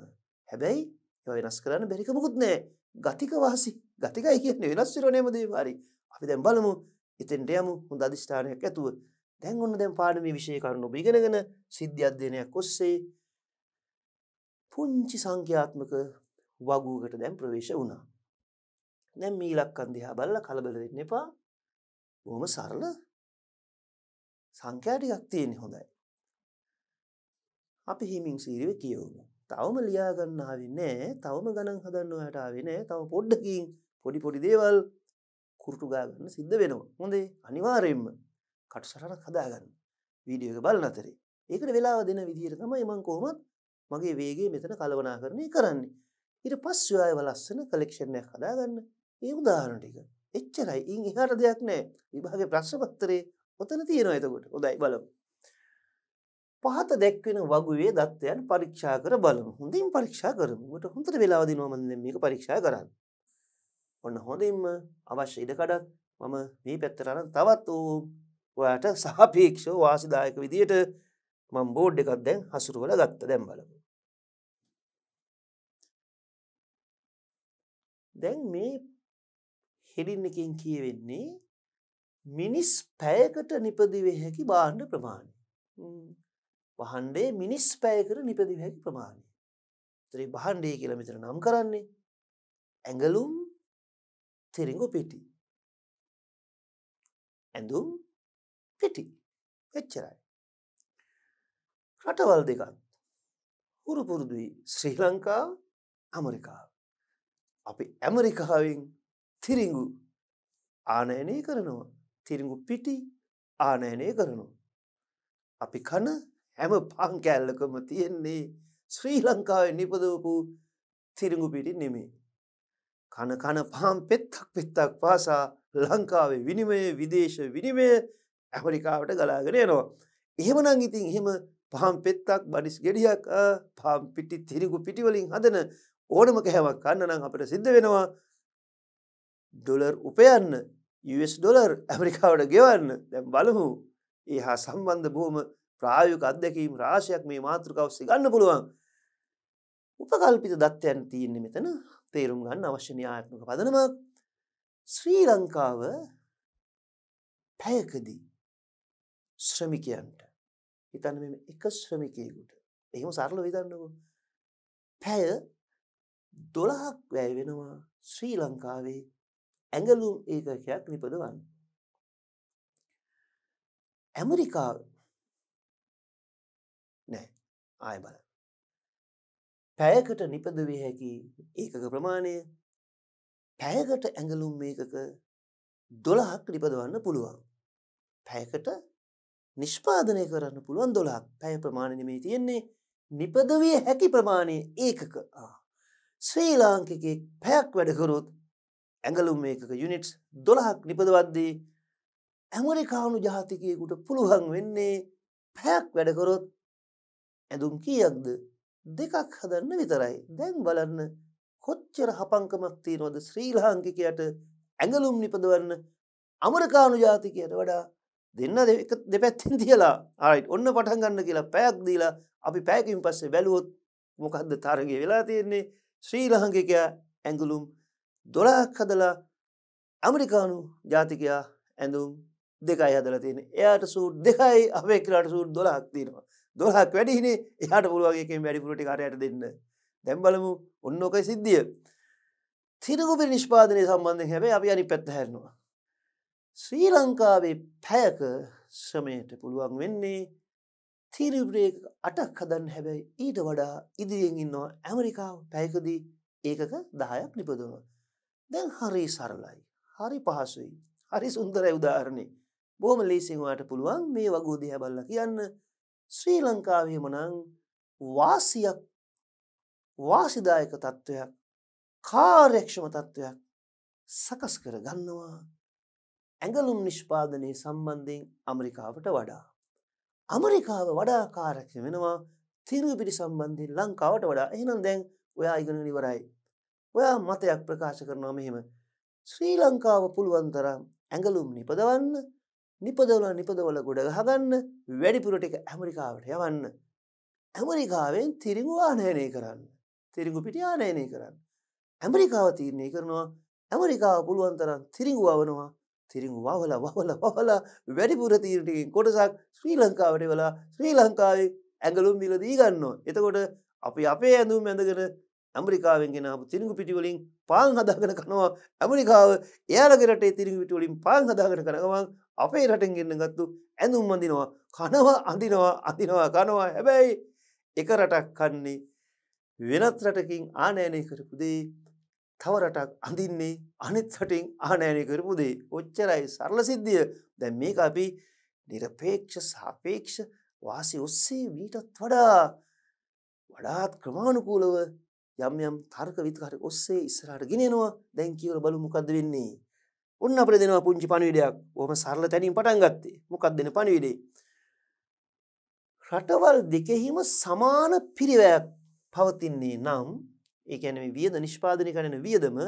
හැබැයි ඒවා වෙනස් කරන්න බැරික මුකුත් නෑ. ගතික වාසි ගතිකයි කියන්නේ වෙනස් වෙනවනේම දේවාරි. අපි දැන් බලමු එතෙන්ට යමු හොඳ අධිෂ්ඨානයක් ඇතුව. දැන් ඔන්න දැන් පාඩමේ විෂය කරුණු ඔබ ඉගෙනගෙන සිද්ධි අධ්‍යයනයක් ඔස්සේ පුංචි සංඛ්‍යාත්මක වගුවකට දැන් ප්‍රවේශ වුණා. දැන් මේ ඉලක්කම් දිහා බලලා කලබල වෙන්න එපා. බොහොම සරල සංඛ්‍යා ටිකක් තියෙන්නේ හොඳයි. අපි හිමින් සීරිව කියවමු. තවම ලියා ගන්න ආවේ නෑ. තවම ගණන් හදන්න ඔයාට ආවේ නෑ. තව පොඩ්ඩකින් පොඩි පොඩි දේවල් කුරුටු ගා ගන්න සිද්ධ වෙනවා. හොඳේ අනිවාර්යයෙන්ම කටසටහනක් හදාගන්න. වීඩියෝ එක බලන අතරේ. ඒකට වෙලාව දෙන විදිහට තමයි මම කොහොමත් මගේ වේගය මෙතන කළමනාකරණය කරන්නේ. ඊට පස්සේ ආයව ලස්සන කලෙක්ෂන් එකක් හදාගන්න. ඒ උදාහරණ ටික. එච්චරයි. ඉන් එහාට දෙයක් නෑ. විභාගේ ප්‍රශ්න පත්‍රයේ ඔතන තියෙනවා එතකොට. හොඳයි බලමු. පහත දැක්වෙන වගුවේ දත්තයන් පරීක්ෂා කර බලමු. හොඳින් පරීක්ෂා කරමු. ඔබට හොඳට වෙලාව දෙනවා මම දැන් මේක පරීක්ෂා කරන්න. ඔන්න හොඳින්ම අවශ්‍ය ඉඩකඩක් මම මේ පැත්තට අරන් තවත් ඔයාට සාපේක්ෂව වාසිදායක විදියට මම බෝඩ් එකක් දැන් හසුරුවලා ගත්තා. දැන් බලමු. දැන් මේ හෙඩින් එකෙන් කියවෙන්නේ මිනිස් පැයකට නිපදිවිය හැකි බාණ්ඩ ප්‍රමාණය. බහන්්ඩේ මිනිස් පැයකට නිපදිව හැකි ප්‍රමාණය. තරේ බහන්්ඩේ කියල මෙතර නම් කරන්නේ. ඇඟලුම් තෙරිංගු පිටි. ඇඳුම් පිටි එච්චරයි. රටවල් දෙකත් හුරුපුරුදුයි ශ්‍රී ලංකාව අමරිකාව. අපි ඇමරිකාවෙන් තිරිංගු ආනයනය කරනවා තිරිංගු පිටි ආනයනය කරනවා. අපි කන හැම පංකැල්ලකම තියෙන්නේ ශ්‍රී ලංකාව නිපදවපු තිරිඟු පිටි නෙමේ. කන කන පහම් පෙත්තක් පෙත්තක් පාසා ලංකාවේ විනිමය විදේශ විනිමය ඇමරිකාවට ගලාගෙන යනවා. එහෙමනං ඉතින් එහෙම පහම් පෙත්තක් බඩිස් ගෙඩියක් පම් පිටි තිරිගු පිටිවලින් හදන ඕනම කැහැවක් කන්න නම් අපට සිද්ධ වෙනවා. ඩොලර් උපයන්න US ඩොලර් ඇමරිකාවට ගෙවන්න. දැම් බලමු. ඒ හා සම්බන්ධ බොහොම ප්‍රායුක අත්දැකීම් රාශයක් මේ මාතෘකවස්ස ගන්න පුළුවන්. උපකල්පිත දත්වයන් තියන්නේ මෙතන. තේරුම් ගන්න අවශ්‍යනයාත්මක පදනමක්. ශ්‍රී ලංකාව පැයකදී ශ්‍රමිකයන්ට හිතන්න මෙ එක ශ්‍රමිකයකුට එහෙම සරල විදන්නකු පැය දොළහක් වැෑ වෙනවා ශ්‍රී ලංකාවේ ඇඟලුම් ඒකකයක් නිපදවන්න. ඇමරිකාව නෑ ආය බල. පැයකට නිපදවිය හැකි ඒකක ප්‍රමාණය පැයකට ඇඟලුම් මේකක දොළහක් නිපදවන්න පුළුවන්. පැයකට නිෂ්පාදනය කරන්න පුළුවන් දොලාක් පැය ප්‍රමාණනමේ තියෙන්නේ. නිපදවිය හැකි ප්‍රමාණය ඒකක. ශ්‍රී ලාංකිකෙක් පැයක් වැඩකරොත් ඇඟලුම් මේකක යුනිටස් දොළහක් නිපදවද්දී ඇමරිකානු ජාතිකයකුට පුළුවන් වෙන්නේ පැයක් වැඩකරොත් ඇඳුම් කියක්ද? දෙකක් හදන්න විතරයි. දැන් බලන්න කොච්චර හපංකමක් තියනොද ශ්‍රී ලාංකිකයට ඇඟලුම් නිපදවන්න? අමරකානු ජාතිකයට වඩා දෙන්න දෙපැත්තින් තියලා ආයිට ඔන්න පටන් ගන්න කියලා පැයක් දීලා අපි පැයකින් පස්සේ බැලුවොත් මොකක්ද තරගේ වෙලා තියෙන්නේ? ශ්‍රී ලහංකිකයා ඇඟලුම් දොලාක් හදලා ඇමරිකානු ජාතිකයා ඇඳුම් දෙකයි හදල තියෙන එයාට සූට් දෙකයි අපේ කරට සූට් දොලහක් තියෙනවා. දොලහක් වැඩිහිනේ එයාට පුළුවන්ගේකෙන් වැඩිපුරටි කාරයට දෙන්න. දැම්බලමු ඔන්නෝකයි සිද්ධිය. තිරගුපි නිෂ්පාදනය සම්බන්ධය හැබැ අපි අනි පැත්ත හැරනවා. ශ්‍රී ලංකාවේ පැයක ශ්‍රමයට පුළුවන් වෙන්නේ තිරිබ්‍රේක අටක් හදන්න හැබැයි ඊට වඩා ඉදිරියෙන් ඉන්නවා ඇමරිකාව පැයකදී ඒකක දහයක් නිපදනවා දැන් හරි සරලයි. හරි පහසුයි. හරි සුන්දර උදාහරණය බොහම ලේසිංවාට පුළුවන් මේ වගෝදිය බල්ල කියන්න. ශ්‍රී ලංකාවේ මනං වාසියක් වාසිදායක තත්ත්වයක් කාර්යක්ෂම තත්ත්වයක් සකස් කර ගන්නවා. ඇඟලුම් නිෂ්පාදනය සම්බන්ධයෙන් අමරිකාවට වඩා. අමරිකාව වඩා කාරක්ෂ වෙනවා තිරු පිටි සම්බන්ධින් ලංකාවට වඩා එහනම් දැන් ඔයා ඉගෙන නිවරයි. ඔයා මතයක් ප්‍රකාශ කරනවා මෙහෙම. ශ්‍රී ලංකාව පුළුවන්තරම් ඇඟලුම් නිපදවන්න නිපදවල නිපදවල ගොඩ හගන්න වැඩිපුරට එක ඇමරිකාවට යවන්න. ඇමරිකාවෙන් තිරිඟු ආනයනය කරන්න. තිරිඟු පිටි ආනයනය කරන්න. ඇමරිකාව තීරණය කරනවා ඇමරිකාව පුළුවන්තරම් තිරිඟු අවනවා තිරිං වවල වවල වහල වැඩිපුර තීරටකින් කොටසක් ශ්‍රී ලංකාවට වෙලා ශ්‍රී ලංකාවේ ඇඟලුම් මිල දී ගන්නවා. එතකොට අපි අපේ ඇඳුම් ඇඳගෙන ඇමරිකාවෙන් ගෙන තිරිංගු පිටිවලින් පාන් හදාගෙන කනවා. ඇමරිකාව එයාලගෙරටේ තිරිංග පිටවලින් පාන් හදාගෙන කනගමන් අපේ රටෙන් ගෙන්න්න ගත්තු ඇඳුම් අඳිනවා. කනවා අඳිනවා අඳිනවා කනවා. හැබැයි එක රටක් කන්නේ වෙනත් රටකින් ආනෑනය කරපුදේ තව රටක් අඳින්නේ අනිත් රටින් ආනෑනය කරපු දේ. ඔච්චරයි සරල සිද්ධිය. දැන් මේක අපි නිරපේක්ෂ සාපේක්ෂ වාසි ඔස්සේ මීටත් වඩා වඩාත් ක්‍රමාණුකූලව යම් යම් තර්ක විතකාර ඔස්සේ ඉස්සරහට ගෙනෙනවා දැන් කියවල බලමු මොකද්ද වෙන්නේ. ඔන්න අපිට දෙනවා පුංචි පණිවිඩයක්. ඔහම සරල තැනින් පටන් ගත්තේ. මොකක්ද දෙන පණිවිඩේ? රටවල් දෙකෙහිම සමාන පිරිවැයක් පවතින්නේ නම් ඒ කියන්නේ වියද නිෂ්පාදනය කරන වියදම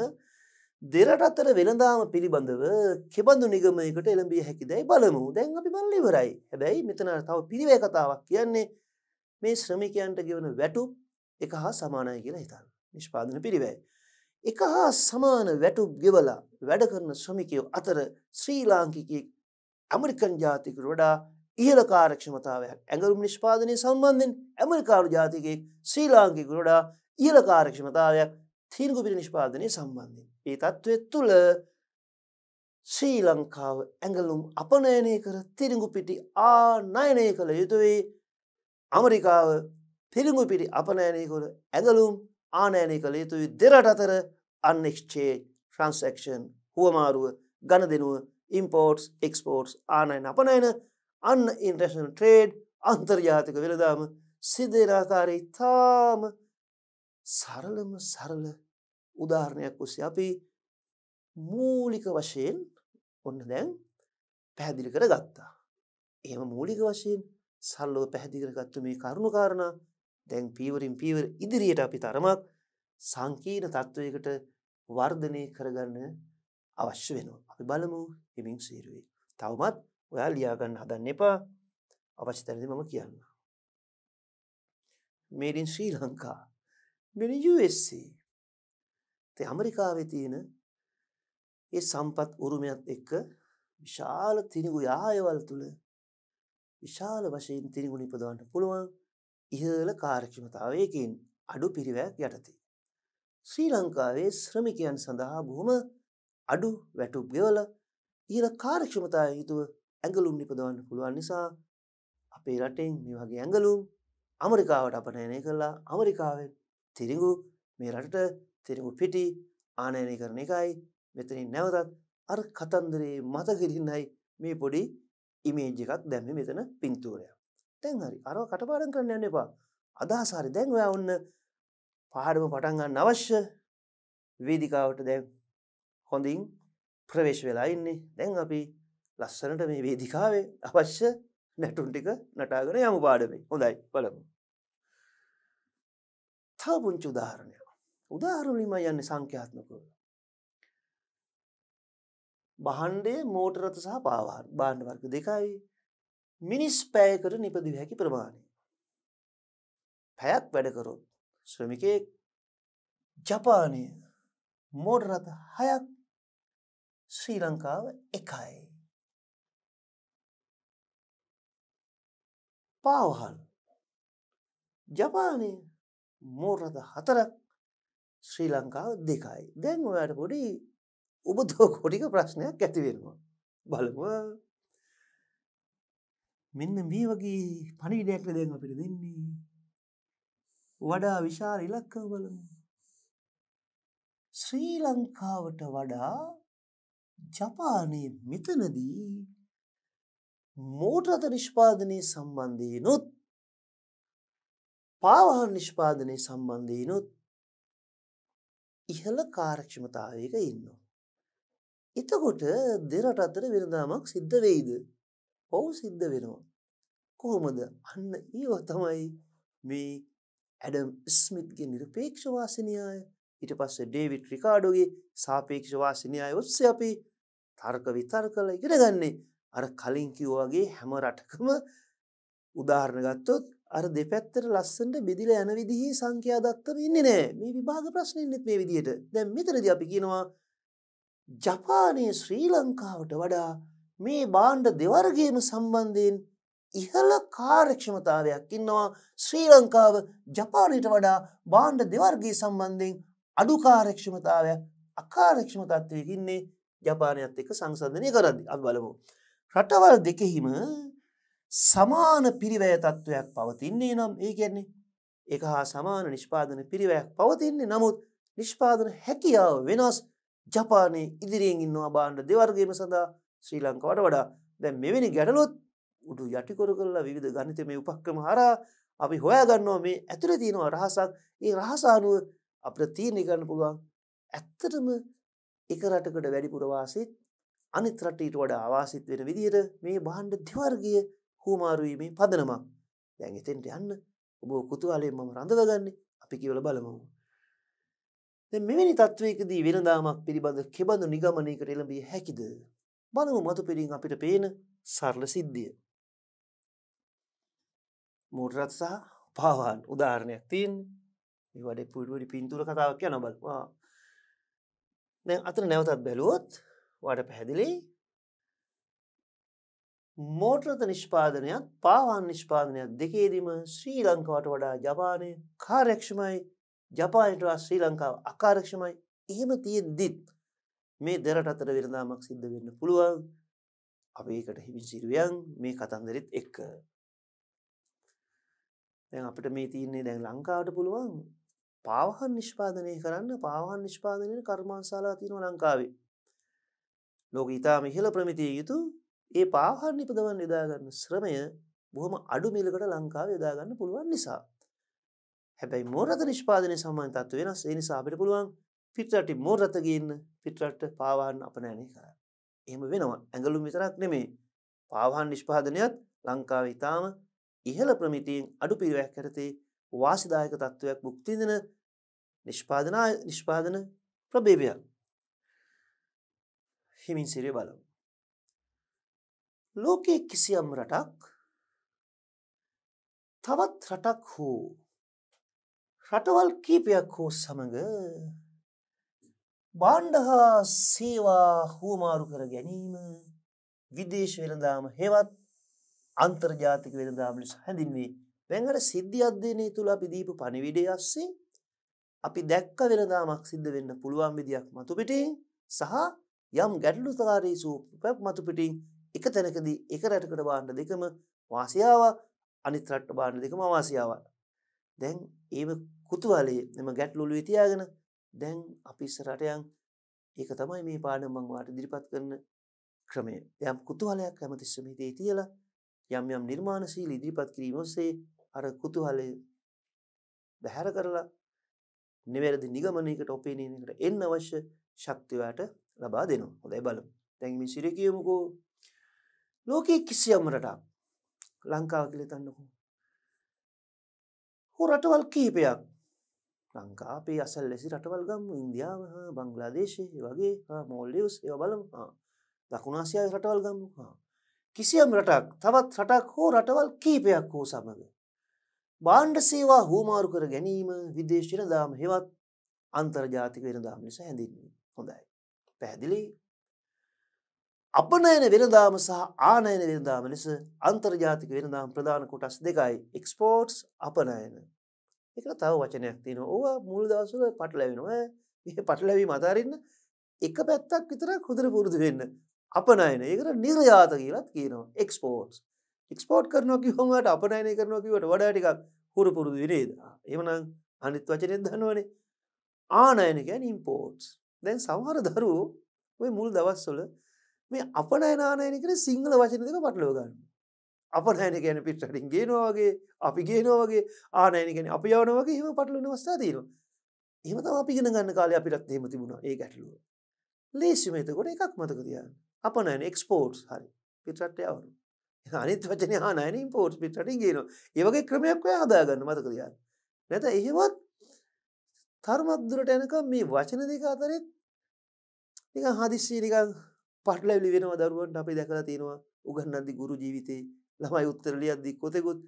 දෙරට අතර වෙළඳාම පිළිබඳව කෙබඳු නිගමයකට එළඹිය හැකිදැයි බලමු දැන් අපි බලලා ඉවරයි. හැබැයි මෙතන තව පිරිවැය කතාවක් කියන්නේ මේ ශ්‍රමිකයන්ට ගෙවන වැටුප් එක හා සමානයි කියලා හිතන්න. නිෂ්පාදන පිරිවැය. එක හා සමාන වැටුප් ගෙවලා වැඩ කරන ශ්‍රමිකයෝ අතර ශ්‍රී ලාංකිකයෙක් ඇමරිකන් ජාතිකට වඩා ඉහළ කාරක්ෂමතාවයක් ඇඟරුම් නිෂ්පාදනය සම්බන්ධෙන් ඇමරිකාරු ජාතිකයෙක් ශ්‍රී ලාංකිකට වඩා ඉහළ කාරක්ෂමතාවයක් තීරගුපිරි නිෂ්පාදනය සම්බන්ධය. ඒ තත්ත්වය තුළ ශ්‍රී ලංකාව ඇඟලුම් අපනයනය කර තිරිඟු පිටි ආනයනය කළ යුතුවේ අමරිකාව පිරිඟු පිටි අපනෑනය කොළ ඇඟලුම් ආනෑනය කළ යුතුයි දෙරට අතර අන්නෙක්ෂේ ට්‍රන්සක්ෂන් හුවමාරුව ගණ දෙනුව ඉම්පෝර්ටස් එක්ස්පෝර්ටස් ආනයන අපනයන අන්න ඉන්ට්‍රේෂන් ට්‍රේඩ් අන්තර්ජාතික වෙළදාම සිදරාකාරී තාම සරලම සරල උදාහරණයක් ඔස්සේ අපි මූලික වශයෙන් ඔන්න දැන් පැහැදිලි කර ගත්තා. එහෙම මූලික වශයෙන් සල්ලෝ පැහැදිලි කරගත්තු මේ කරුණු කාරණා දැන් පීවරින් පීවර ඉදිරියට අපි තරමක් සංකීර්ණ තත්ත්වයකට වර්ධනය කරගන්න අවශ්‍ය වෙනවා. අපි බලමු හිමින් සීරුවේ. තවමත් ඔයා ලියාගන්න හදන්න එපා අවශ්‍ය තැනදී මම කියන්න. made in Sri Lanka made in USA. ඒ ඇමරිකාවේ තියෙන ඒ සම්පත් උරුමයත් එක්ක විශාල තිරිඟු යායවල් තුළ විශාල වශයෙන් තිරිඟු නිපදවන්න පුළුවන් ඉහළ කාර්යක්ෂමතාවයකින් අඩු පිරිවැයක් යටතේ. ශ්‍රී ලංකාවේ ශ්‍රමිකයන් සඳහා බොහොම අඩු වැටුප් ගෙවල ඉහළ කාර්යක්ෂමතාව යුතුව ඇඟලුම් නිපදවන්න පුළුවන් නිසා අපේ රටෙන් මේ වගේ ඇඟලුම් අමරිකාවට අපනයනය කළා අමරිකාවෙන් තිරිඟු මේ රටට තිරිඟු පිටි ආනයනය කරන එකයි මෙතනින් නැවතත් අර කතන්දරේ මතකිරින්නයි මේ පොඩි ඉමේජ් එකක් දැම්ම මෙතන පින්තූරය තැන් හරි. අරව කටපාඩම් කරන්න යන්න එපා. අදහසාරි දැන් ඔයා ඔන්න පාඩම පටන්ගන්න අවශ්‍ය වේදිකාවට දැන් හොඳින් ප්‍රවේශ වෙලා ඉන්නේ. දැන් අපි ලස්සනට මේ වේදිකාවේ අවශ්‍ය නැටුන් ටික නටාගෙන යමු පාඩමේ. හොඳයි. බලමු. තව පුංචි උදාහරණයක් උදාහරණලිම යන්නේ සංඛ්‍යාත්මකව. බහන්්ඩය මෝටරත සහ පාවාහන් බාණ්ඩ වර්ග දෙකයි. මිනිස් පෑයකට නිපදිව හැකි ප්‍රමාණය. පැයක් වැඩකරොත් ශ්‍රමිකයෙක් ජපානය මෝඩරත හයක් ශ්‍රී ලංකාව එකයි. පාවහල්. ජපානය මෝරද හතරක් ශ්‍රී ලංකාව දෙකයි. දැන් ඔයාට පොඩි උබදෝ කොටික *laughs* ප්‍රශ්නයක් ඇතිවෙනවා බලම මෙන්න මේ වගේ පණිඩයක් දැන් අපිට දෙන්නේ. වඩා විශාල ඉලක්කව බලමු. ශ්‍රී ලංකාවට වඩා ජපානයේ මෙතනදී මෝටරත නිෂ්පාදනය සම්බන්ධයනුත් පාවහන් නිෂ්පාදනය සම්බන්ධයනුත් ඉහළ කාරක්ෂමතාවයක ඉන්නවා. එතකොට දෙරට අතර වෙනදාමක් සිද්ධ වෙයිද ඔවු සිද්ධ වෙනවා. කොහොමද අන්න ඒව තමයි මේ ඇඩම් ස්මිත්ගේ නිරපේක්ෂ වාසිනයාය ඉට පස්ස ඩේවිට් රිකාඩෝගේ සාපේක්ෂ වාසිනයාය ඔස්ස අපි තර්ක විතර කළ ඉගෙන ගන්නේ අර කලින් කිව්වාගේ හැම රටකම උදාහරණ ගත්තොත් අර දෙපැත්තට ලස්සන්ට බෙදිල යන විදිහි සංඛ්‍යා දත්තම ඉන්නේ නෑ. මේ විභාග ප්‍රශ්නයෙන්නෙත් මේ විදියට දැන් මෙතනදී අපි කියනවා ජපානයේ ශ්‍රී ලංකාවට වඩා මේ බාණ්ඩ දෙවර්ගයම සම්බන්ධයෙන් ඉහළ කාර්යක්ෂමතාවයක් ඉන්නවා. ශ්‍රී ලංකාව ජපානයට වඩා බාණ්ඩ දෙවර්ගී සම්බන්ධයෙන් අඩු කාර්යක්ෂමතාවයක් අකාර්යක්ෂම තත්වයක ඉන්නේ ජපානයත් එක්ක සංසධනය කරදදි. අත් බලමු. රටවල් දෙකෙහිම සමාන පිරිවැය තත්ත්වයක් පවතින්නේ නම් ඒ කියන්නේ එක හා සමාන නිෂ්පාදන පිරිවැයක් පවතින්නේ. නමුත් නිෂ්පාදන හැකියාව වෙනස් ජපානයේ ඉදිරියෙන් ඉන්නවා බාණ්ඩ දෙවර්ගේම සඳහා ශ්‍රී ලංකාවට වඩා. දැන් මෙවැනි ගැටලොත් උඩු යටිකොර කරලා විවිධ ගණිත මේ උපක්‍රම හරා අපි හොයාගන්නවා. මේ ඇතුළ තියෙනවා රහසක්. ඒ රහසානුව අපට තීරණය කරන්න පුළුවන් ඇත්තටම එක රටකට වැඩිපුර වාසිත් අනිත් රටට වඩා අවාසිත් වෙන විදිහට මේ බාණ්ඩ දෙවර්ගය හුමාරුවීමේ පදනමක් දැන් එතෙන්ට යන්න ඔබ කුතුහලයෙන් මම රඳවගන්නේ අපි කියවල බලමු. දැන් මෙවැනි තත්වයකදී වෙනදාමක් පිළිබඳ කෙබඳු නිගමනයකට එළඹිය හැකිද? බලමු මතු පිටින් අපිට පේන සරල සිද්ධිය. මෝටරත් සහ පාවාන් උදාහරණයක් තියෙන්නේ. මේ වඩේ පුඩුවඩි පින්තූර කතාවක් යනවා බලපුවා. දැන් අතන නැවතත් බැලුවොත් වට පැහැදිලි මෝටරත නිෂ්පාදනයක් පාවන් නිෂ්පාදනයක් දෙකේදීම ශ්‍රී ලංකාවට වඩා ජපානය කාරක්ෂමයි ජපානටවා ශ්‍රී ලංකාව අකාරක්ෂමයි එහෙම තියෙද්දිත් මේ දෙරට අතර විරදාමක් සිද්ධ වෙන්න පුළුවන්. අපේකට හිමි සිරුවයන් මේ කතන්දරෙත් එක්ක. දැන් අපිට මේ තියන්නේ දැන් ලංකාවට පුළුවන් පාවහන් නිෂ්පාදනය කරන්න. පාවහන් නිෂ්පාදනය කර්මාන්ශාලා තියෙනවා ලංකාවේ. ලෝක ඉතාම ඉහළ ප්‍රමිතිය යුතු ඒ පාහන් නිපදවන් යොදාගන්න ශ්‍රමය බොහොම අඩු මිලකට ලංකාව යොදාගන්න පුළුවන් නිසා. හැබැයි මෝරත නිෂ්පාදනය සමාන තත්ව වෙනස්. ඒ නිසා අපිට පුළුවන් පිටරට මෝරත ගන්න පිටරට පාවාන් අප නෑනේ කර එහෙම වෙනවා. ඇඟලුම් විතරක් නෙමේ පාවාන් නිෂ්පාදනයත් ලංකාව ඉතාම ඉහළ ප්‍රමිතියෙන් අඩු පිරිවැක් කරතේ වාසිදායක තත්ත්වයක් බුක්තිදන නිෂ්පාදනා නිෂ්පාදන ප්‍රබේවයක් හිමින් සිරිය බලමු. ලෝකයේ කිසියම් රටක් තවත් රටක් හෝ රටවල් කීපයක් හෝ සමඟ බාණ්ඩ හා සේවා හුවමාරු කර ගැනීම විදේශ වෙළඳාම හෙවත් අන්තර්ජාතික වෙළඳාම ලෙස හැඳින්වේ. දැන්වල සිද්ධි අධ්‍යයනය තුළ අපි දීපු පණිවිඩය අස්සේ අපි දැක්ක වෙළඳාමක් සිද්ධ වෙන්න පුළුවන් විදියක් මතු පිටින් සහ යම් ගැටලුකාරී සූපයක් මතු පිටින් එක තැනකදී එක රටකට බාණ්ඩ දෙකම වාසියාව අනිත් රට්ට බාණ්ඩ දෙකම වාසියාව. දැන් ඒම කුතුහලේ එම ගැටලුළු ඉතියාගෙන දැන් අපිස්ස රටයන් ඒක තමයි මේ පාඩම් මං වාට ඉදිරිපත් කරන ක්‍රමය. යම් කුතුහලයක් හැමතිස්සම හිතේ තියලා යම් යම් නිර්මාණශීලී ඉදිරිපත් කිරීම ඔස්සේ අර කුතුහලය බැහැර කරලා නිවැරදි නිගමනයකට ඔපේනයකට එන්න අවශ්‍ය ශක්තිවයට ලබා දෙනවා. හොඳයි බලමු. දැන් මේ සිර කියමුකෝ. ලෝකයේ කිසියම් රටක් ලංකාව කියලා තන්නකෝ. හෝ රටවල් කීපයක්. ලංකා අපේ අසල් ලෙසි රටවල් ගම්මු ඉන්දියාව බංග්ලාදේශය වගේ මෝල්ලියස් ඒව බලමු. දකුණාසියාවේ රටවල් ගම්මු කිසියම් රටක් තවත් රටක් හෝ රටවල් කීපයක් හෝ සමඟ බාණ්ඩ සේවා හෝමාරු කර ගැනීම විදේශන දාම හෙවත් අන්තර්ජාතික වෙනදාම ලෙස හැඳින්වීම හොඳයි. පැහැදිලි? අපනයන වෙනදාම සහ ආනයන වෙනදාම ලෙස අන්තර්ජාතික වෙනදාම් ප්‍රධාන කොටස් දෙකයි එක්ස්පෝර්ට්ස් අපනයන. එක තව වචනයක් තියෙන ඕවා මුල් දවසුල පටලැවෙනවා. ඒ පටලැවී මතාරන්න එක පැත්තක් විතර හොදර පුරුදු වෙන්න. අපනයන. ඒකට නිර්යාත කියලත් කියනවා. එක්ස්පෝර්ට්ස් එක්ස්පෝර්ට් කරනවා කිවමට අපනයනය කරනවා කිවට වඩාටිකක් හුරු පුරුදු විරේද එමනම් අනිත් වචනෙත් දන්නවනේ. ආනයන ගැන ඉම්පෝර්ට්ස් දැන් සමහර දරුවෝ ඔය මුල් දවස්වල මේ අපනයනානයන කර සිංහල වචන දෙක පටලව ගන්න. අපනයන ගැන පිට්ටටින් ගේනවාගේ අපි ගේනවාගේ ආනයන ගැන අපි යවනවගේ හෙම පටලන වස්ථා තියෙනවා. එහම තම අපි ගෙන ගන්න කාලය අපිටත් හෙම තිබුණා ඒ ගැටලුව. ලේසිම එතකොට එකක් මතක තියන්න අපනයන එක්ස්පෝර්ට්ස් හරි පිටට යවරු අනිත් වචන ආනයන පෝට් පිටටින් ගේනවා. ඒවගේ ක්‍රමයක් ඔය හදාගන්න මතක තියන්න නැත එහෙමත් තර්මත්දුරට එනක මේ වචන දෙක අතරෙත් නික හදිස්සීනිකං පටලැවිලි වෙනවා දරුවන්ට අපි දැකලා තියෙනවා උගන්නන්දි ගුරු ජීවිතේ ළමයි උත්තරලියද්දි කොතෙකුත්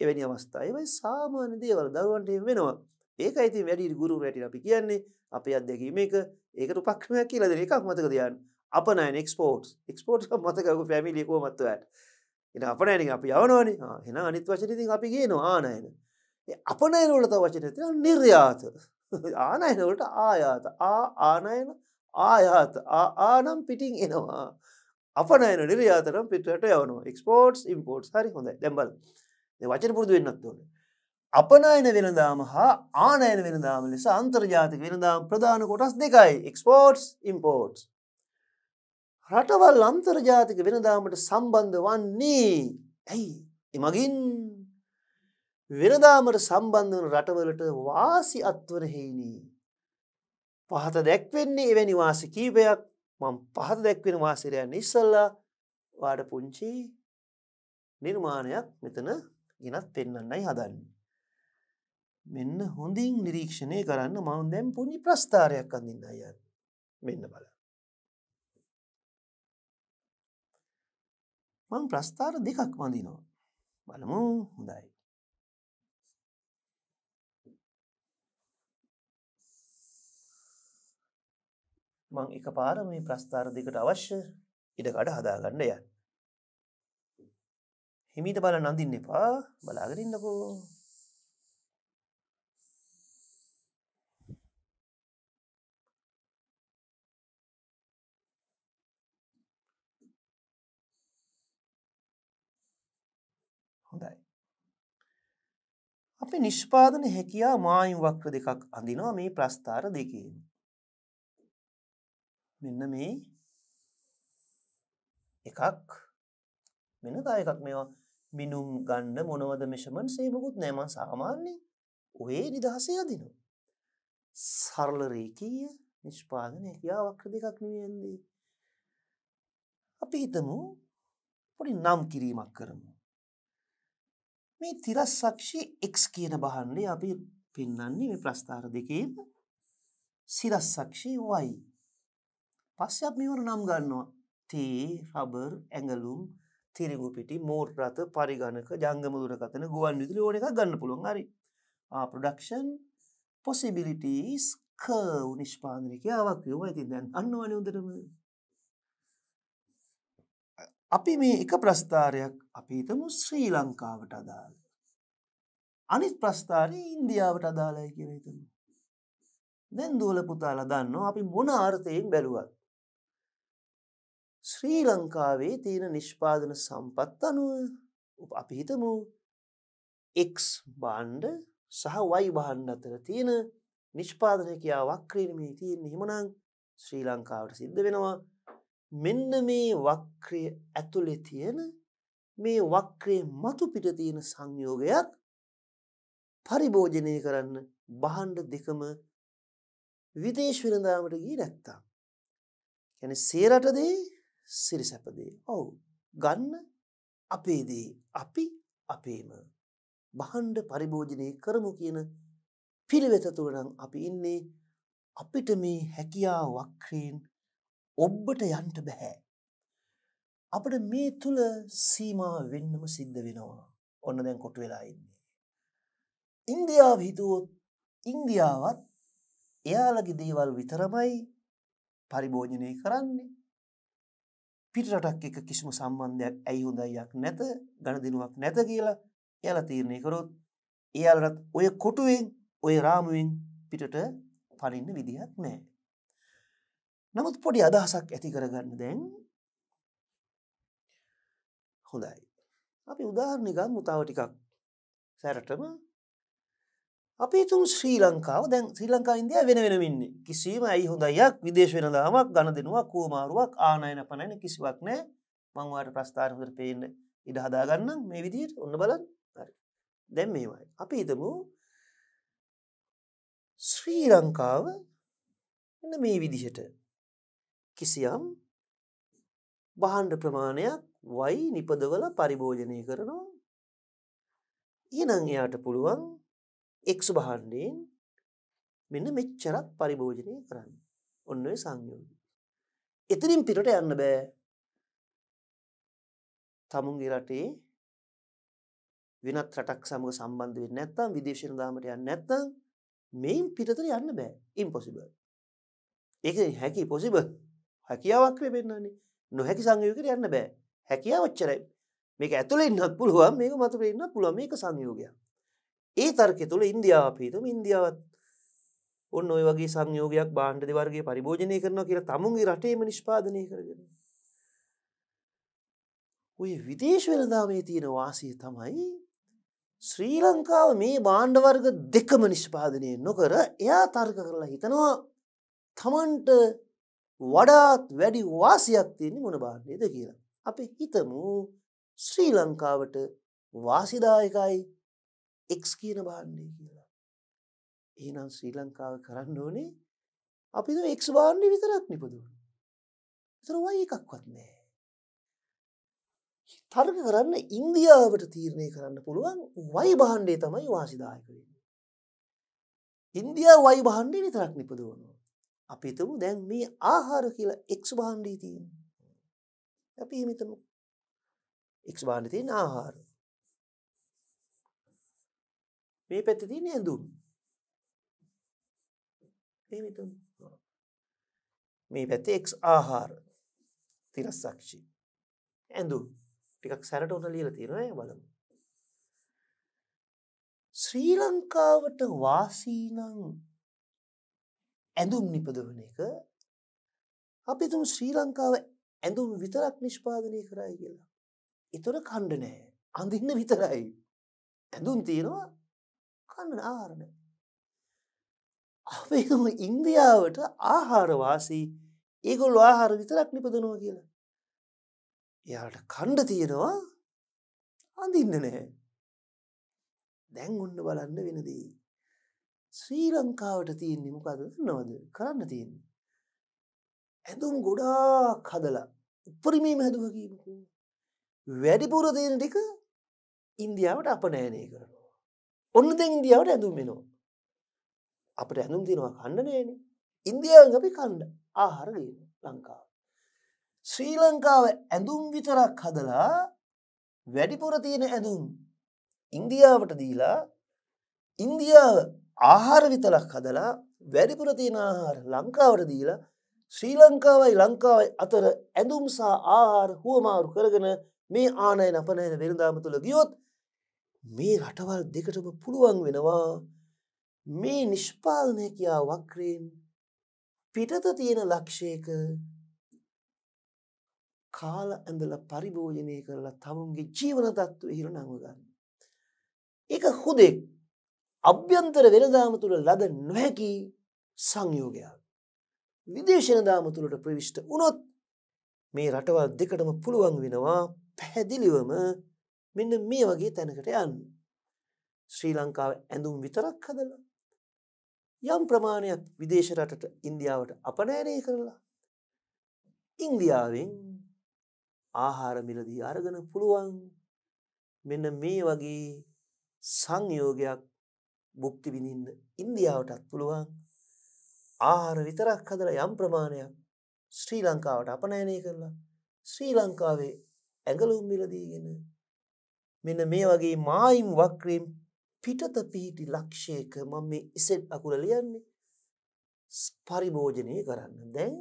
එවැනි අවස්ථා. ඒවයි සාමාන්‍ය දේවල්. දරුවන්ට වෙනවා. ඒක ඉතින් වැඩි ගුරු රැටි අපි කියන්නේ අපේ අත්දැකීම එක. ඒකට උපක්‍රමයක් කියලා දෙන එකක් මතක තියන්න අප නෑ එක්ස්පෝර්ට්ස් එක්ස්පෝර්ට් මතකක ෆැමිලි කෝමත්වයට එන අප නෑන අපි යවනවනේ. හෙන අනිත් වචනතින් අපි ගේනවා ආනයන. අපනයනවලත වචනති නිර්යාත. *laughs* ආනයනවලට ආයාත. ආ ආනයන ආයාත ආනම් පිටිං එනවා. අපනයන නිර්යාතරම් පිටට යවනවා. එක්ස්පෝර්ට්ස් ඉම්පෝර්ට් හරි හොඳ දැම්බල් වචන පුරදු වෙන්නත් ඕන. අපනයන වෙනදාම හා ආනයන වෙනදාම ලෙස අන්තර්ජාතික වෙනදාම් ප්‍රධාන කොටස් දෙකයි. එක්ස්පෝර්ට්ස් ඉම්පෝර්ට්ස් රටවල් අන්තර්ජාතික වෙනදාමට සම්බන්ධ වන්නේ ඇයි? එමගින් වෙනදාමට සම්බන්ධ වන රටවලට වාසි අත්වර හෙයිනී පහත දැක්වෙන්නේ එවැනි වාස කීපයක් මං පහත දැක්වෙන වාසිරයන් ඉස්සල්ලා වාඩ පුංචි නිර්මාණයක් මෙතන ගෙනත් පෙන්න්නන්නයි හදන්න. මෙන්න හොඳින් නිරීක්ෂණය කරන්න මවන් දැම් පුුණි ප්‍රස්ථාරයක් අඳන්න අයන්න මෙන්න බල. මං ප්‍රස්ථාර දෙකක් වඳිනවා බලමු හොඳයි. මං එක පාර මේ ප්‍රස්ථාර දෙකට අවශ්‍ය ඉඩකඩ හදාගන්න ය. හිමිට බල නඳින්න එපා බලාගරන්නකෝ හොඳයි. අපි නිෂ්පාදන හැකියා මායු වක්‍ර දෙකක් අඳිනවා මේ ප්‍රස්ථාර දෙකේම. මෙන්න මේ එකක් මෙන තා එකක් මේවා මිනුම් ගන්න මොනවද මෙෂමන් සේමකුත් නෑම සාමාන්‍ය ඔය නිදහසේ අදිනවා. සරල රේකීය නිෂ්පාදනය කියා වක්‍ර දෙකක් නෙවෙන්නේ. අපි හිතමු පොඩි නම් කිරීමක් කරමු. මේ තිරස්සක්ෂි X කියන බහන්ඩේ අපි පෙන්වන්නේ මේ ප්‍රස්ථාර දෙකේම සිරස්සක්ෂි Y. පස්සේ අපි මේවට නම් ගන්නවා. තේ, රබර්, ඇඟලුම්, තිරිඟු පිටි, මෝටර් රථ, පරිගණක, ජංගම දුරකථන, ගුවන් විදුලි ඕන එකක් ගන්න පුළුවන්. හරි. ආ ප්‍රොඩක්ෂන් possibilities curve නිෂ්පාදනය කියාවක් වේවා. ඉතින් දැන් අන්නවනේ හොඳටම. අපි මේ එක ප්‍රස්ථාරයක් අපි හිතමු ශ්‍රී ලංකාවට අදාළ. අනිත් ප්‍රස්ථාරය ඉන්දියාවට අදාළයි කියලා හිතමු. දැන් දුවල පුතාලා දන්නවා අපි මොන අර්ථයෙන් බැලුවත් ශ්‍රී ලංකාවේ තියෙන නිෂ්පාදන සම්පත් අනුව අපි හිතමු. X බාණ්ඩ සහ Y බාණ්ඩ අතර තියෙන නිෂ්පාදනය කියා වක්‍රයෙන් මේ තියෙන හිමනං ශ්‍රී ලංකාවට සිද්ධ වෙනවා. මෙන්න මේ වක්‍රය ඇතුලේ තියෙන මේ වක්‍රයේ මතු පිට තියෙන සංයෝගයක් පරිභෝජනය කරන්න බහන්ඩ දෙකම විදේශ විරඳාමට ගී නැත්තා. ඇන සේරටදේ සිරිසැපදේ. ඔවු. ගන්න අපේදේ අපි අපේම. බහන්ඩ පරිභෝජනය කරමු කියන පිළිවෙත තුළනම් අපි ඉන්නේ අපිට මේ හැකියා වක්‍රයෙන් ඔබ්බට යන්ට බැහැ. අපට මේ තුළ සීමා වෙන්නම සිද්ධ වෙනවා. ඔන්න දැන් කොටු වෙලා ඉන්නේ. ඉන්දියාව හිතුවොත් ඉන්දියාවත් එයාලගේ දේවල් විතරමයි පරිභෝජනය කරන්නේ. පිටරටක් එක කිසිම සම්බන්ධයක් ඇයි හොඳයියක් නැත ගණ දෙනුවක් නැත කියලා එයාල තීරණය කරොත් එයාලටත් ඔය කොටුවෙන් ඔය රාමුවෙන් පිටට පනින්න විදිහක් නෑ. නමුත් පොඩි අදහසක් ඇති කරගන්න දැන් හොඳයි. අපි උදාහරණිකම් මුතාව ටිකක් සැරටම අපි තුන් ශ්‍රී ලංකාව දැන් ශ්‍රී ලංකා ඉන්දියා වෙන වෙනම ඉන්නේ. කිසිම ඇයි හොඳයක් විදේශ වෙනදාමක් ගණ දෙනුවක් කෝමාරුවක් ආනයන පනයන කිසිවක් නෑ. මං වාට ප්‍රස්ථාර හොඳට පේන්න ඉඩ හදා ගන්නම් මේ විදිහට ඔන්න බලන්න. හරි. දැන් මේවයි. අපි හිතමු ශ්‍රී ලංකාව එන්න මේ විදිහට කිසියම් බහන්ඩ ප්‍රමාණයක් වයි නිපදවල පරිභෝජනය කරනවා. ඊනං එයාට පුළුවන් එක්සු බහන්්ඩයෙන් මෙන්න මෙච්චරක් පරිභෝජනය කරන්න. ඔන්න ඔය සංයෝග. එතරින් පිටට යන්න බෑ. තමුන්ගේ රටේ වෙනත් රටක් සමඟ සම්බන්ධ වෙන්න නැත්තම් විදේශන දාමට යන්න නැත්තම් මෙයින් පිටතර යන්න බෑ. ඉම්පොසිබල් ඒක හැකි පොසිබල් හැකියාවක්‍රය පෙන්න්නන්නේ නොහැකි සංයෝකට යන්න බෑ. හැකියාව ඔච්චරයි. මේක ඇතුළ ඉන්නත් පුළුවන් මේක මතුර ඉන්න පුළුව මේක සංයෝගයක්. ඒ තර්කෙ තුළ ඉන්දියාව පිතුම ඉන්දියාවත් ඔන්න ඔය වගේ සංයෝගයක් බාණ්ඩ දෙවර්ගේ පරිභෝජනය කරනවා කියලා තමුන්ගේ රටේම නිෂ්පාදනය කරගෙන. ඔය විදේශ වෙනදාමේ තියෙන වාසය තමයි ශ්‍රී ලංකාව මේ බාණ්ඩවර්ග දෙකම නිෂ්පාදනය නොකර එයා තර්ක කරලා හිතනවා තමන්ට වඩාත් වැඩි වාසියක් තියෙන්නේ මොන බාණ්ඩයද කියලා. අපි හිතමු ශ්‍රී ලංකාවට වාසිදායකයි එක් කියන බාණ්ඩය කියලා. ඒනම් ශ්‍රී ලංකාව කරන්න ඕනේ අපි එක් බාණ්ඩි විතරක් නිපදුව. තර වයි එකක්වත් නෑ. තර්ක කරන්න ඉන්දියාවට තීරණය කරන්න පුළුවන් වයි බහන්්ඩේ තමයි වාසිදායක වෙන්න. ඉන්දයා වයි බහන්්ඩේ විතරක් නිපදවනවා. අපිතමු දැන් මේ ආහාර කියලා එක් බහන්්ඩී තියෙන්. අපි හිමිතමු එක් බාණ්ඩ තියෙන් ආහාර මේ පැත්ත තියෙන ඇඳුම්. මේ පැත්තේ එක් ආහාර. තිරස්සක්ෂි ඇඳුම්. ටිකක් සැරට උන ලියල තියෙනවා බලමු. ශ්‍රී ලංකාවට වාසීනං ඇඳුම් නිපදවන එක අපි තුම ශ්‍රී ලංකාව ඇඳුම් විතරක් නිෂ්පාදනය කරයි කියලා. එතොර කණ්ඩ නෑ අඳින්න විතරයි. ඇඳුම් තියෙනවා කන්න ආහාරණ. අපේම ඉන්දියාවට ආහාරවාසී ඒගොල්ලු ආහාර විතරක් නිපදනවා කියලා. එයාට කණ්ඩ තියෙනවා අඳින්න නැහැ. දැන් ඔන්න බලන්න වෙනදී. ශ්‍රී ලංකාවට තියෙන්නේ මොකද දන්නවද කරන්න තියෙන්නේ. ඇඳුම් ගොඩාක් හදලා උපරිමේම හැදුව කියමුකෝ. වැඩිපුර තියෙන ටික ඉන්දියාවට අපනෑනය කරනවා. ඔන්න දැන් ඉන්දියාවට ඇඳුම් වෙනවා. අපට ඇඳුම් තියෙනවා කන්න නෑනේ. ඉන්දියාවෙන් අපි කන්න ආහාර ගේන ලංකාව. ශ්‍රී ලංකාව ඇඳුම් විතරක් හදලා වැඩිපුර තියෙන ඇඳුම් ඉන්දියාවට දීලා ඉන්දියාව ආහාර විතරක් හදලා වැඩිපුර තියෙන ආහාර ලංකාවට දීලා ශ්‍රී ලංකාවයි ලංකාවයි අතර ඇඳුම් සහ ආහාර හුවමාරු කරගෙන මේ ආනයන අපනයන වෙළදාම තුළ ගියොත් මේ රටවල් දෙකටම පුළුවන් වෙනවා මේ නිෂ්පාලනය කියා වක්‍රයෙන් පිටත තියෙන ලක්ෂයක කාල ඇඳල පරිභෝජනය කරලා තමුන්ගේ ජීවන තත්ත්ව හිර නංවගන්න. එක හුදෙක් අභ්‍යන්තර වෙනදාම තුළ ලද නොහැකි සංයෝගයක්. විදේශනදාම තුළට ප්‍රවිෂ්ට වනොත් මේ රටවල් දෙකටම පුළුවන් වෙනවා පැහැදිලිවම මෙන්න මේ වගේ තැනකට යන්න. ශ්‍රී ලංකාව ඇඳුම් විතරක් හදලා. යම් ප්‍රමාණයක් විදේශ රටට ඉන්දියාවට අපනෑනය කරලා. ඉන්දියාවෙන් ආහාර මිලදී අරගෙන පුළුවන් මෙන්න මේ වගේ සංයෝගයක් බුක්ති විඳින්න ඉන්දියාවටත් පුළුවන් ආහාර විතරක් හදලා යම් ප්‍රමාණයක් ශ්‍රී ලංකාවට අපනයනය කරලා ශ්‍රී ලංකාවේ ඇඟලුම් මිලදීගෙන මෙන්න මේ වගේ මායිම් වක්‍රීම් පිටත පිහිටි ලක්ෂයක මම මේ ඉසෙට් අකුර ලියන්නේ. පරිභෝජනය කරන්න. දැන්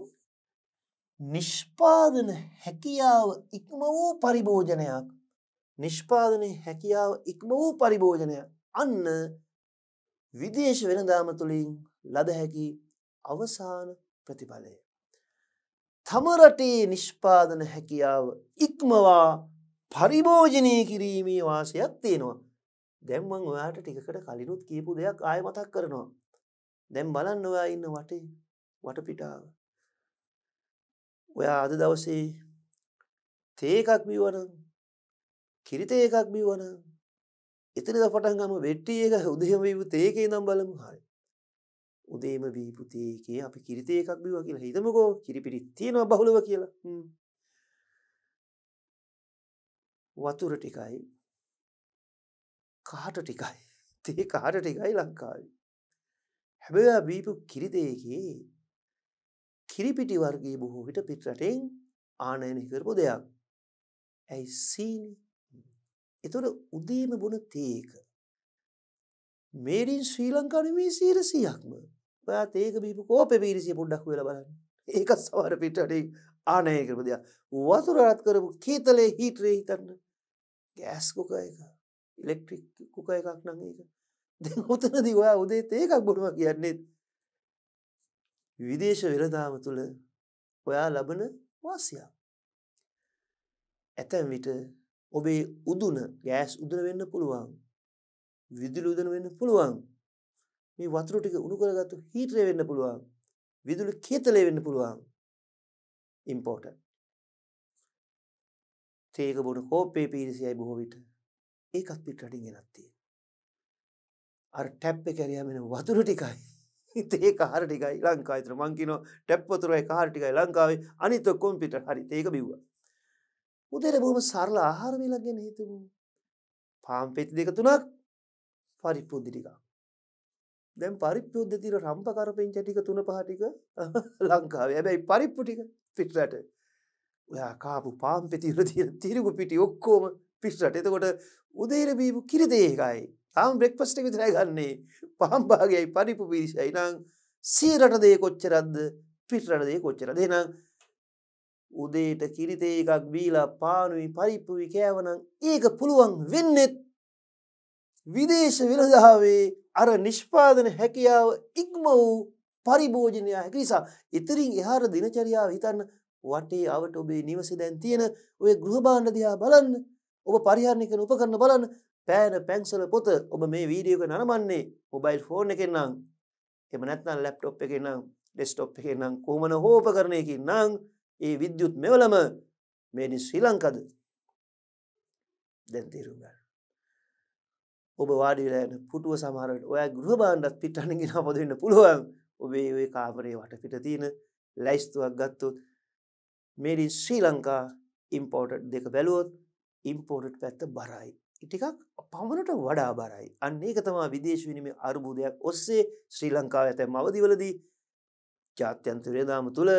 නිෂ්පාදන හැකියාව ඉක්ම වූ පරිභෝජනයක්. නිෂ්පාදනය හැකියාව ඉක්ම වූ පරිභෝජනය අන්න විදේශ වෙනදාම තුළින් ලද හැකි අවසාන ප්‍රතිඵලය. තමරටේ නිෂ්පාදන හැකියාව ඉක්මවා පරිභෝජනය කිරීමේ වාසයක් තියෙනවා. දැම්මං ඔයාට ටිකට කලිනුත් කියපු දෙයක් ආය මතක් කරනවා. දැම් බලන්න ඔයා ඉන්න වටේ වටපිටාව. ඔයා අද දවසේ තේකක් බිවන කිරිතේ එකක් බිවන එතනද පටන්ගම වෙට්ටිය එක උදහම වීපු තේකේ නම් බලමු හරි උදේම බීපු තේකේ අපි කිරිතේ එකක් බිව කියලා හිතමකෝ කිරිපිටි තියෙනවා බහුලව කියලා වතුර ටිකයි කාට ටිකයි? *laughs* තේ කාට ටිකයි ලංකාවේ. හැබැ බීපු කිරිතේකේ කිරිපිටි වර්ගේ බොහෝ විට පිටරටෙන් ආනයන කරපු දෙයක්. ඇයි සීනි? එතොට උදේම බොන තේක. මේරින් ශ්‍රී ලංකානමේ සීරසියක්ම ඔයා තේක බීපු කෝප පිරිසිය පුඩ්ඩක් වෙල බලන්න. ඒක සවර පිටටේ ආනය කරපු දෙයක්. වතුරත් කරපු කීතලේ හිටරේ හිතන්න. ගෑස් කොක එක. ඉලෙක්ට්‍රික් කුක එකක් නං ඒක. දැ ඔතනදී ඔයා උදේ ඒකක් බොනවා කියන්නේ. විදේශ වෙළදාම තුළ ඔයා ලබන වාසියා. ඇතැම් විට ඔබේ උදුන ගෑස් උදන වෙන්න පුළුවන්. විදුලි උදන වෙන්න පුළුවන්. මේ වතුර ටික උණු කරගත්තු හීටරය වෙන්න පුළුවන්. විදුලි කේතලේ වෙන්න පුළුවන්. ඉම්පෝර්ට තේක බොන කෝපේ පිරිසියයි බොහෝ විට. ඒකත් පිට රටින් ගෙනත්තිය අර ටැප්ප කැරයාමෙන වතුර ටිකයි. ඒ කාර ටිකයි ලංකායිතර මංකින ටැප්පතුරයි කාර ටිකයි ලංකාවේ. අනිත කොම්පිට හරි. ඒක බිව්ව. උදේට බොහම සරල ආහාරමලක් ගැන හිතමු. පාම් පෙති දෙක තුනක් පරිප්පුද්දි ටික. දැන් පරිප්පුද්ද තිර රම්ප කරපෙන්ච ටික තුන පහටික ලංකාවේ. හැබැයි පරිප්පු ටික පිටරට. ඔයා කාපු පාම් පෙතිර තිර තිරගු පිටි ඔක්කෝම පිස්රට එතකොට උදේර බීපු කිරිතේකයි තාම බ්‍රෙක්ෆස්ට විතරයි ගන්නේ. පහම්භාගයයි පරිපු පිරිසයි. නං සීරට දේ කොච්චරද්ද පිටරට දේ කොච්චර දෙනම් උදේට කිරිතේ එකක් බීලා පානුයි පරිප්පුවි කෑවනං ඒක පුළුවන් වෙන්නෙත් විදේශ විලදාවේ අර නිෂ්පාදන හැකියාව ඉක්ම වූ පරිභෝජනය හැකිසා ඉතිරින් එහාර දිනචරියාව හිතන්න වටේ අවට ඔබේ නිවස දැන් තියෙන ඔය ගෘහබාණ්ඩ දිහා බලන්න ඔබ පරිහරණය කන උපකරන්න බලන්න. පෑන පැන්සල පොත ඔබ මේ වීඩියෝක නනමන්නේ මොබයිල් ෆෝන් එක නම්. එම නැත්නම් ලැප්ටොප් එක නම් ඩෙස්ටොප් එක නම් කෝමන හෝප කරණයකින් නං ඒ විද්‍යුත් මෙවලම මේනි ශ්‍රී ලංකද? දැන් තේරුම් ගන්න. ඔබ වාඩිලෑන පුටුව සමහරට ඔය ගෘහ බාණ්ඩත් පිට්ටනගෙන පොදන්න පුළුවන්. ඔබේ ඔය කාමරේ වට පිට තියෙන ලැයිස්තුවක් ගත්තොත් මේඩි ශ්‍රී ලංකා ඉම්පෝර්ට් දෙක බැලුවොත් ඉම්පෝර්ට් පැත්ත බරයි. ඉටිකක් පමණට වඩා බරයි. අන්න ඒක තමා විදේශ විනිම අර්බුදයක් ඔස්සේ ශ්‍රී ලංකාව ඇතැම් අවදිවලදී ජාත්‍යන්තරයදාම තුළ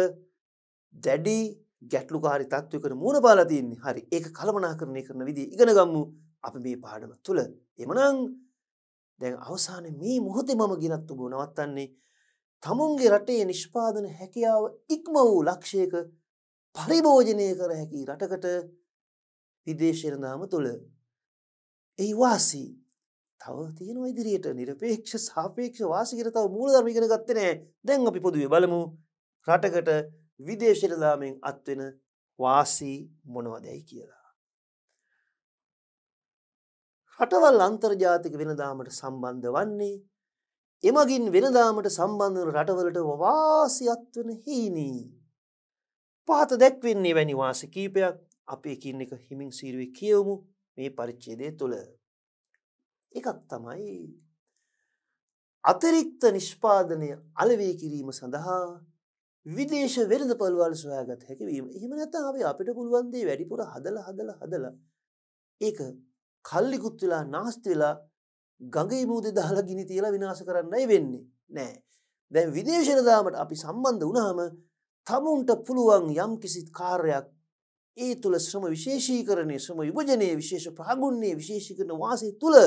දැඩි ගැටලුකාරි තත්වකර මුණ පාලතියන්නේ හරි ඒක කළමනා කරණය කරන විදි ඉගෙන ගම්මු අප මේ පාඩම තුළ එමනං දැන් අවසාන මේ මොහොතේ මම ගෙනත්තු බෝ නවත්තන්නේ තමුන්ගේ රටේ නිෂ්පාදන හැකියාව ඉක්ම වූ ලක්ෂයක පරිභෝජනය කර හැකි රටකට විදේශරදාම තුළ එයි වාසී තව තියෙන ඉදිරියට නිරපේක්ෂ සාපේක්ෂ වාසිකර තව මූල ධර්මිගෙන ගත්තනෑ දැන් අපි පොදුවේ බලමු රටකට විදේශරදාමෙන් අත්වෙන වාසී මොනවදැයි කියලා. රටවල් අන්තර්ජාතික වෙනදාමට සම්බන්ධ වන්නේ එමගින් වෙනදාමට සම්බන්ධ රටවලට වාසියත්වන හීනී. පහත දැක්වෙන්නේ වැනි වාස කීපයක් අපේ එකින් එක හිමින් සීරුවේ කියවමු මේ පරිච්චේදය තුළ. එකක් තමයි අතිරික්ත නිෂ්පාදනය අලවේ කිරීම සඳහා විදේශ වෙරද පළුවල් සොයාගත් හැකිවීම. එහෙම නැත අප අපිට පුළුවන්දේ වැඩිපුර හදල හදල හදල ඒක කල්ලිකුත් වෙලා නාස්ති වෙලා ගඟයි මූද දාලා ගිනි තියලා විනාශ කරන්නයි වෙන්නේ. නෑ. දැන් විදේශනදාමට අපි සම්බන්ධ වනාම තමුන්ට පුළුවන් යම් කිසිත් කාර්යක් ඒ තුළ ශ්‍රම විශේෂීකරණය ශ්‍රම විභජනය විශේෂ ප්‍රාගුන්නේ විශේෂිකරන වාසය තුළ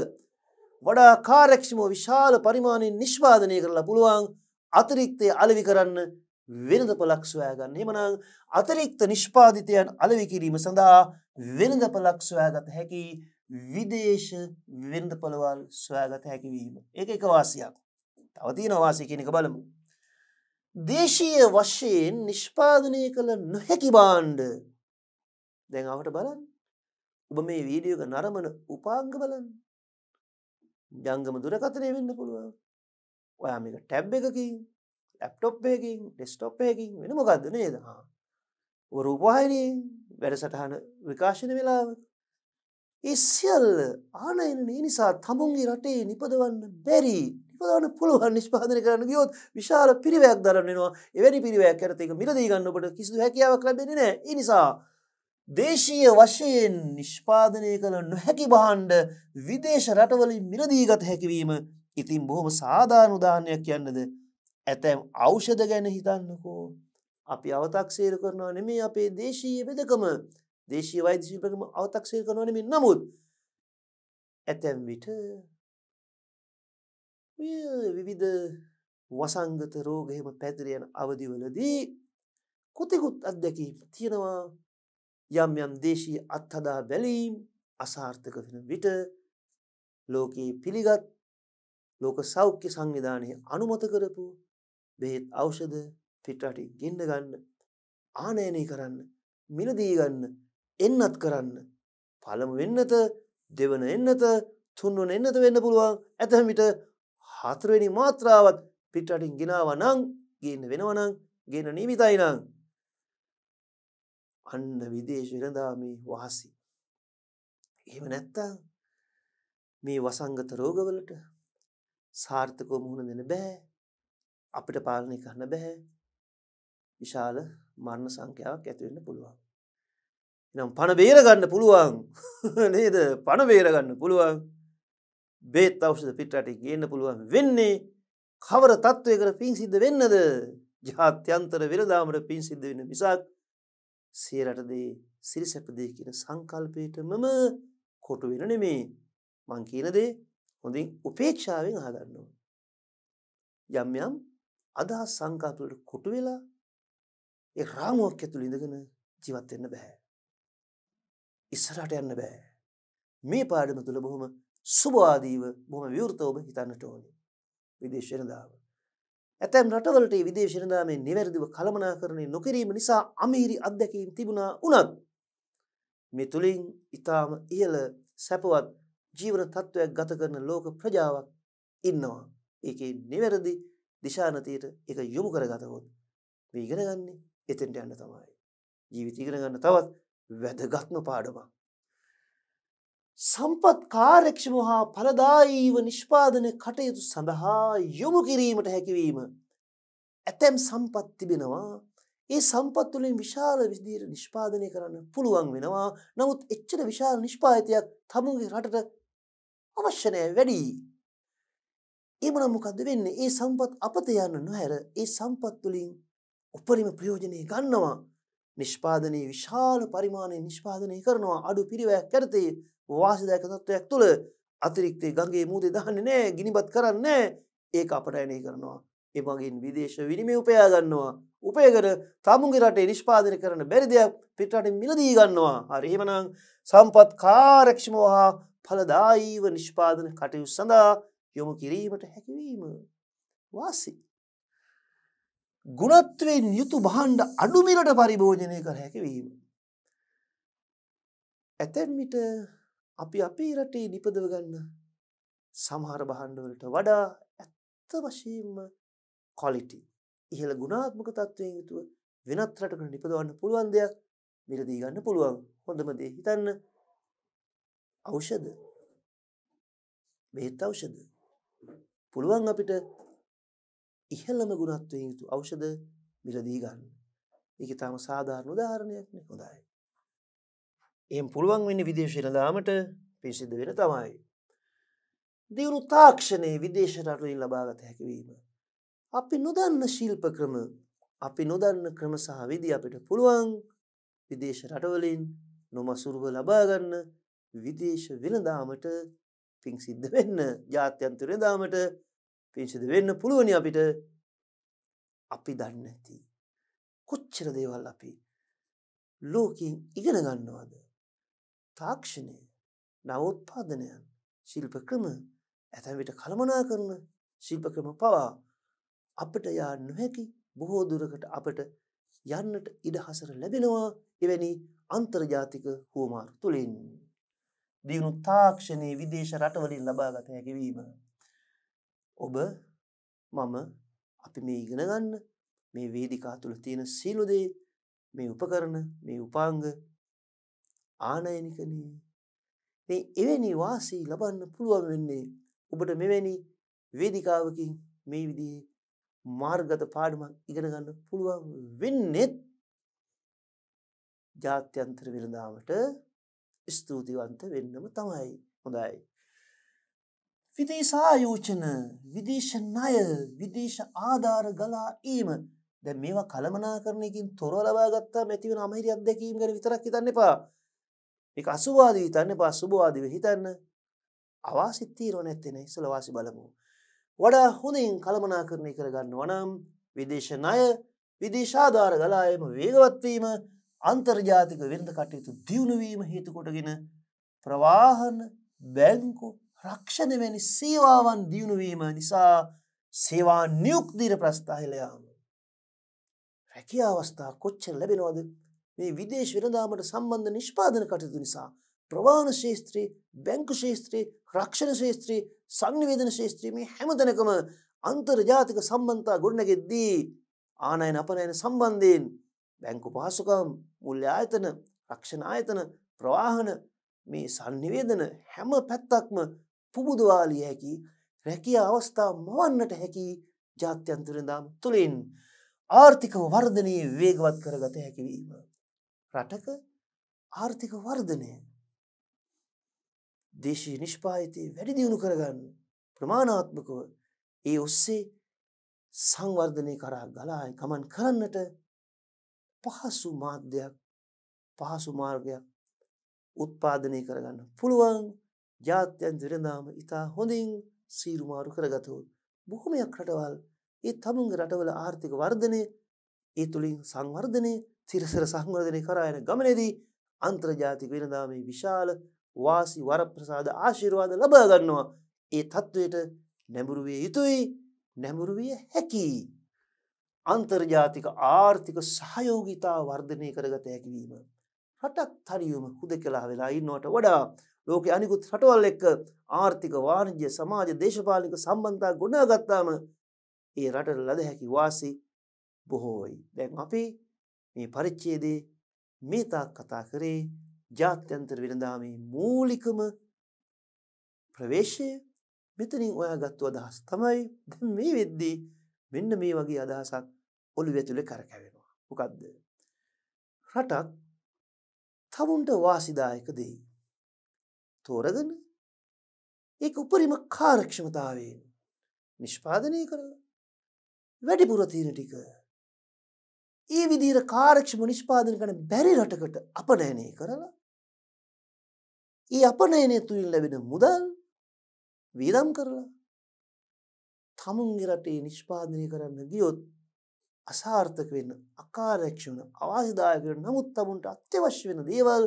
වඩා කාරක්ෂම විශාල පරිමාණයෙන් නිශ්පාදනය කරලා පුළුවන් අතිරික්තය අලවි කරන්න වෙනද පලක් සොයාගන්න. එමනං අතිරික්ත නිෂ්පාධිතයන් අලවි කිරීම සඳහා වෙනද පලක් සොයාගත හැකි විදේශ වෙන්ද පොළවල් සොයාගත හැකිවීම ඒක එක වාසියක්. තවතින වාසය කෙනෙක බලමු. දේශීය වශයෙන් නිෂ්පාදනය කළ නොහැකි බාණ්ඩ දැන් අවට බලන්න. ඔබ මේ වීඩියෝක නරමන උපාංග බලන්න. ජංගම දුරකතනය වෙන්න පුළුවන්. ඔයා මේක ටැබ් එකකින් ලැප්ටොප් එකකින් ඩෙස්ටොප් එකකින් වෙන මොකක්ද නේද? රූපවාහිනී වැඩසටහන විකාශන වෙලාව ඉස්සියල්ල ආනයන නිසා තමුන්ගේ රටේ නිපදවන්න බැරි නිපදවන්න පුළුවන් නිෂ්පාදන කරන්න ගියොත් විශාල පිරිවයක් දරන්නවා එවැනි පිරිවයක් ඇරතක මිලදීගන්න ඔබට කිසු හැකියාවක් ලැබෙන නෑ නිසා දේශීය වශයෙන් නිෂ්පාදනය කළ නොහැකි බහන්්ඩ විදේශ රටවලින් මිලදීගත හැකිවීම ඉතින් බොහොම සාධානුදානයක් කියන්නද ඇතැම් ඖෂධ ගැන හිතන්නකෝ. අපි අවතක්සේර කරනවා නෙමේ අපේ දේශීය වෙදකම. දේශීය වෛද්‍ය ශිල්පකම අවතක්සේර කරනවා නෙමේ නමුත් ඇතැම් විට විවිධ වසංගත රෝගහෙම පැතිරයන අවදිවලදී කොතෙකුත් අත්දැකීම් තියෙනවා. යම් යම් දේශී අත්හදා බැලීම් අසාර්ථක වෙන විට ලෝකයේ පිළිගත් ලෝක සෞඛ්‍ය සංවිධානය අනුමත කරපු බෙහෙත් ඖෂධ පිටරටි ගෙන්ඩ ගන්න ආනයනය කරන්න මිලදී ගන්න එන්නත් කරන්න පළමු වෙන්නත දෙවන එන්නත තුන්වන එන්නත වෙන්න පුළුවන්. ඇතමිට හතරවෙනි මාත්‍රාවත් පිටරටින් ගෙනාව නං ගන්න වෙනවනං ගෙන නීමිතයි නං අන්න විදේශ වෙනදාමේ වහසි. එහෙම නැත්තා මේ වසංගත රෝගවලට සාර්ථකෝ මුහුණ දෙන බෑ. අපිට පාලනය කරන්න බැහැ විශාල මරණ සංඛ්‍යාවක් ඇතිවෙන්න පුළුවන්. එනම් පණ බේරගන්න පුළුවන්. *laughs* නේද? පණ බේරගන්න පුළුවන්. බේත් අවෂද පිටට ගන්න පුළුවන් වෙන්නේ කවර තත්ත්වයකට පින් සිද්ධ වෙන්නද ජාත්‍යන්තර වෙනදාමට පින් සිද්ධ වෙන මිසක් සේරටදේ සිරිසැපදේ කියන සංකල්පයට මම කොටු වෙන නෙමේ මං කියනදේ හොඳින් උපේක්ෂාවෙන් ආගන්නවා. යම් යම් අදහස් සංකාතුවලට කොටු වෙලා ඒ රාමුවක් ඇතුළ ඉඳගෙන ජීවත්වෙන්න බැහැ. ඉස්සරට යන්න බෑ. මේ පාඩම තුළ බොහොම සුභවාදීව බොහම විවෘත ඔබ හිතන්නට ඕනි විදේශනදාව. ඇතැම් රටවලට විදේශනදාමේ නිවැරදිව කළමනා කරණය නොකිරීම නිසා අමීරි අත්දැකීම් තිබුණා උනත් මේ තුළින් ඉතාම ඉහල සැපවත් ජීවන තත්ත්වයක් ගත කරන ලෝක ප්‍රජාවක් ඉන්නවා. ඒක නිවැරදි දිශානතයට එක යොමු කරගතහොත් මේ ඉගෙන ගන්නේ එතෙන්ට යන්න තමයි. ජීවිත ඉගෙන ගන්න තවත් වැදගත්ම පාඩමක්. සම්පත් කාර්යක්ෂම හා ඵලදායීව නිෂ්පාදන කටයුතු සඳහා යොමු කිරීමට හැකිවීම. ඇතැම් සම්පත් තිබෙනවා ඒ සම්පත් වලින් විශාල විදිහට නිෂ්පාදනය කරන්න පුළුවන් වෙනවා. නමුත් එච්චර විශාල නිෂ්පාදිතයක් තමුන්ගේ රටට අවශ්‍ය නැහැ වැඩි. එමනම් මොකද්ද වෙන්නේ? ඒ සම්පත් අපත යන්න නොහැර ඒ සම්පත් වලින් උපරිම ප්‍රයෝජනෙ ගන්නවා. නිෂ්පාදනයේ විශාල පරිමාණය නිෂ්පාදනය කරනවා අඩු පිරිවැයක් යටතේ වාසිදායක තත්ත්වයක් තුළ අතිරික්තේ ගඟේ මූදේ දාන්නේ නැහැ ගිනිබත් කරන්නේ ඒක අපටයනය කරනවා. එමගින් විදේශ විනිමය උපයා ගන්නවා. උපයකර තමුන්ගේ රටේ නිෂ්පාදනය කරන බැරි දෙයක් පිටරටින් මිලදී ගන්නවා. හරි එහෙමනම් සම්පත් කාර්යක්ෂමව හා ඵලදායීව නිෂ්පාදන කටයුතු සඳහා යොමු කිරීමට හැකිවීම. වාසි. ගුණත්වයෙන් යුතු භාණ්ඩ අඩුමිලට පරිභෝජනය කර හැකිවීම. ඇතැන් විට අපි අපේ රටේ නිපදව ගන්න සමහර භාණ්ඩවලට වඩා ඇත්ත වශයෙන්ම කොලිටි ඉහළ ගුණාත්මක තත්ත්වයෙන් යුතුව වෙනත් රටකට නිපදවන්න පුළුවන් දෙයක් මිලදී ගන්න පුළුවන්. හොඳම දේ හිතන්න ඖෂධ. බෙහෙත් ඖෂධ. පුළුවන් අපිට ඉහළම ගුණත්වයෙන් යුතු ඖෂධ මිලදී ගන්න. ඒක තාම සාධාරණ උදාහරණයක් නේ. හොඳයි. එහෙම පුළුවන් වෙන්නේ විදේශ වෙළඳාමට පිසිද්ධ වෙන තමයි. දියුණු තාක්ෂණයේ විදේශ රටවලින් ලබාගත හැකි වීම. අපි නොදන්න ශිල්ප ක්‍රම අපි නොදන්න ක්‍රම සහ විදි අපිට පුළුවන් විදේශ රටවලින් නොමසුරුව ලබා ගන්න විදේශ වෙළඳාමට පිං සිද්ධ වෙන්න ජාත්‍යන්තර වෙළඳාමට පිං සිද්ධ වෙන්න පුළුවනි අපිට අපි දන්නේ නැති කොච්චර දේවල් අපි ලෝකයෙන් ඉගෙන ගන්නවද තාක්ෂණය නවෝත්පාදනයන් ශිල්ප ක්‍රම ඇතැම් විට කළමනා කරන ශිල්ප ක්‍රම පවා අපට යා නොහැකි බොහෝ දුරකට අපට යන්නට ඉඩහසර ලැබෙනවා එවැනි අන්තර්ජාතික හුවමාරු තුළින්. දියුණු තාක්ෂණයේ විදේශ රටවලින් ලබාගත හැකිවීම. ඔබ මම අපි මේ ඉගෙන ගන්න මේ වේදිකා තුළ තියෙන සීලුදේ මේ උපකරන මේ උපාංග ආනයනිකනේ මේ එවැනි වාසී ලබන්න පුළුවන් වෙන්නේ ඔබට මෙවැනි වේදිකාවකින් මේ විදිහේ මාර්ගත පාඩමක් ඉගෙන ගන්න පුළුවන් වෙන්නෙත් ජාත්‍යන්තර විරදාමට ස්තුතිවන්ත වෙන්නම තමයි හොඳයි. විදේශායෝචන විදේශ ණය විදේශ ආධාර ගලා ඊම දැන් මේවා කළමනා කරනකින් තොරව ලබා ගත්තා ඇති වෙන අමහිරි අත්දැකීම් ගැන විතරක් හිතන්න එපා. මේක අසුභවාදී හිතන්න එපා සුභවාදීව හිතන්න. අවාසිත් තීරණ නැත්තේ නේ ඉස්සල වාසි බලමු. වඩා හොඳින් කළමනාකරණය කරගන්නවා නම් විදේශ ණය විදේශාධාර ගලායම වේගවත් වීම අන්තර්ජාතික වෙළඳ කටයුතු දියුණු වීම හේතු කොටගෙන ප්‍රවාහන බැංකු රක්ෂණ වැනි සේවාවන් දියුණු වීම නිසා සේවා නියුක්තිර ප්‍රස්ථාහිල යාම රැකියා අවස්ථා කොච්චර ලැබෙනවද මේ විදේශ වෙළඳාමට සම්බන්ධ නිෂ්පාදන කටයුතු නිසා ප්‍රවාහන ශේත්‍රයේ බැංකු ශේත්‍රයේ රක්ෂණ ශේත්‍රයේ සංනිවේදන ශේත්‍රයේ මේ හැමතැනකම අන්තර්ජාතික සම්බන්ධතා ගොඩනැගෙද්දී ආනයන අපනයන සම්බන්ධයෙන් බැංකු පහසුකම් මුල්‍ය ආයතන රක්ෂණ ආයතන ප්‍රවාහන මේ සංනිවේදන හැම පැත්තක්ම පුබුදවාලිය හැකි රැකිය අවස්ථා මවන්නට හැකි ජාත්‍යන්තරදාම තුළින් ආර්ථික වර්ධනයේ වේගවත් කරගත හැකිවීම. රටක ආර්ථික වර්ධනය දේශී නිෂ්පායතය වැඩි දියුණු කරගන්න ප්‍රමාණාත්මකව ඒ ඔස්සේ සංවර්ධනය කරා ගලායි ගමන් කරන්නට පහසු මාධ්‍යයක් පහසු මාර්ගයක් උත්පාදනය කරගන්න පුළුවන්. ජාත්‍යන් දිරදාම ඉතා හොඳින් සීරුමාරු කරගතවුත් බොහොමයක් රටවල් ඒ තමුන්ගේ රටවල ආර්ථික වර්ධනය ඒ තුළින් සංවර්ධනය තිරසර සංවර්ධනය කරායන ගමනේදී අන්ත්‍රජාතික වෙනදාමේ විශාල වාසි වරප්‍රසාද ආශිර්වාද ලබා ගන්නවා. ඒ තත්ත්වයට නැඹුරු විය යුතුයි නැඹුරු විය හැකි. අන්තර්ජාතික ආර්ථික සහයෝගිතා වර්ධනය කරගත හැකි වීම. රටක් තනියම හුදකලා වෙලා ඉන්නවට වඩා ලෝකෙ අනිකුත් රටවල් එක්ක ආර්ථික වාණිජ්‍ය සමාජ දේශපාලනික සම්බන්ධතා ගොඩනගත්තාම ඒ රටට ලද හැකි වාසි බොහෝයි. දැන් අපි මේ පරිච්ඡේදයේ මේ තාක් කතා කරේ ජාත්‍යන්තර වෙළඳාමේ මූලිකම ප්‍රවේශය මෙතනින් ඔයා ගත්තු අදහස් තමයි දැන් මේ වෙද්දී මෙන්න මේ වගේ අදහසක් ඔළුව ඇතුලේ කරකැවෙනවා. මොකද්ද? රටක් තමුන්ට වාසිදායක දෙයි. තෝරගෙන ඒක උපරිම කාර්යක්ෂමතාවයෙන් නිෂ්පාදනය කරලා වැඩිපුර තියෙන ටික ඒ විදිහට කාර්යක්ෂම නිෂ්පාදනය කරන බැරි රටකට අපනයනය කරලා ඒ අපනයනය තුලින් ලැබෙන මුදල් වියදම් කරලා තමුන්ගේ රටේ නිෂ්පාදනය කරන්න ගියොත් අසාර්ථක වෙන්න අකාර්යක්ෂම වෙන අවාසිදායක වෙන නමුත් තමුන්ට අත්‍යවශ්‍ය වෙන දේවල්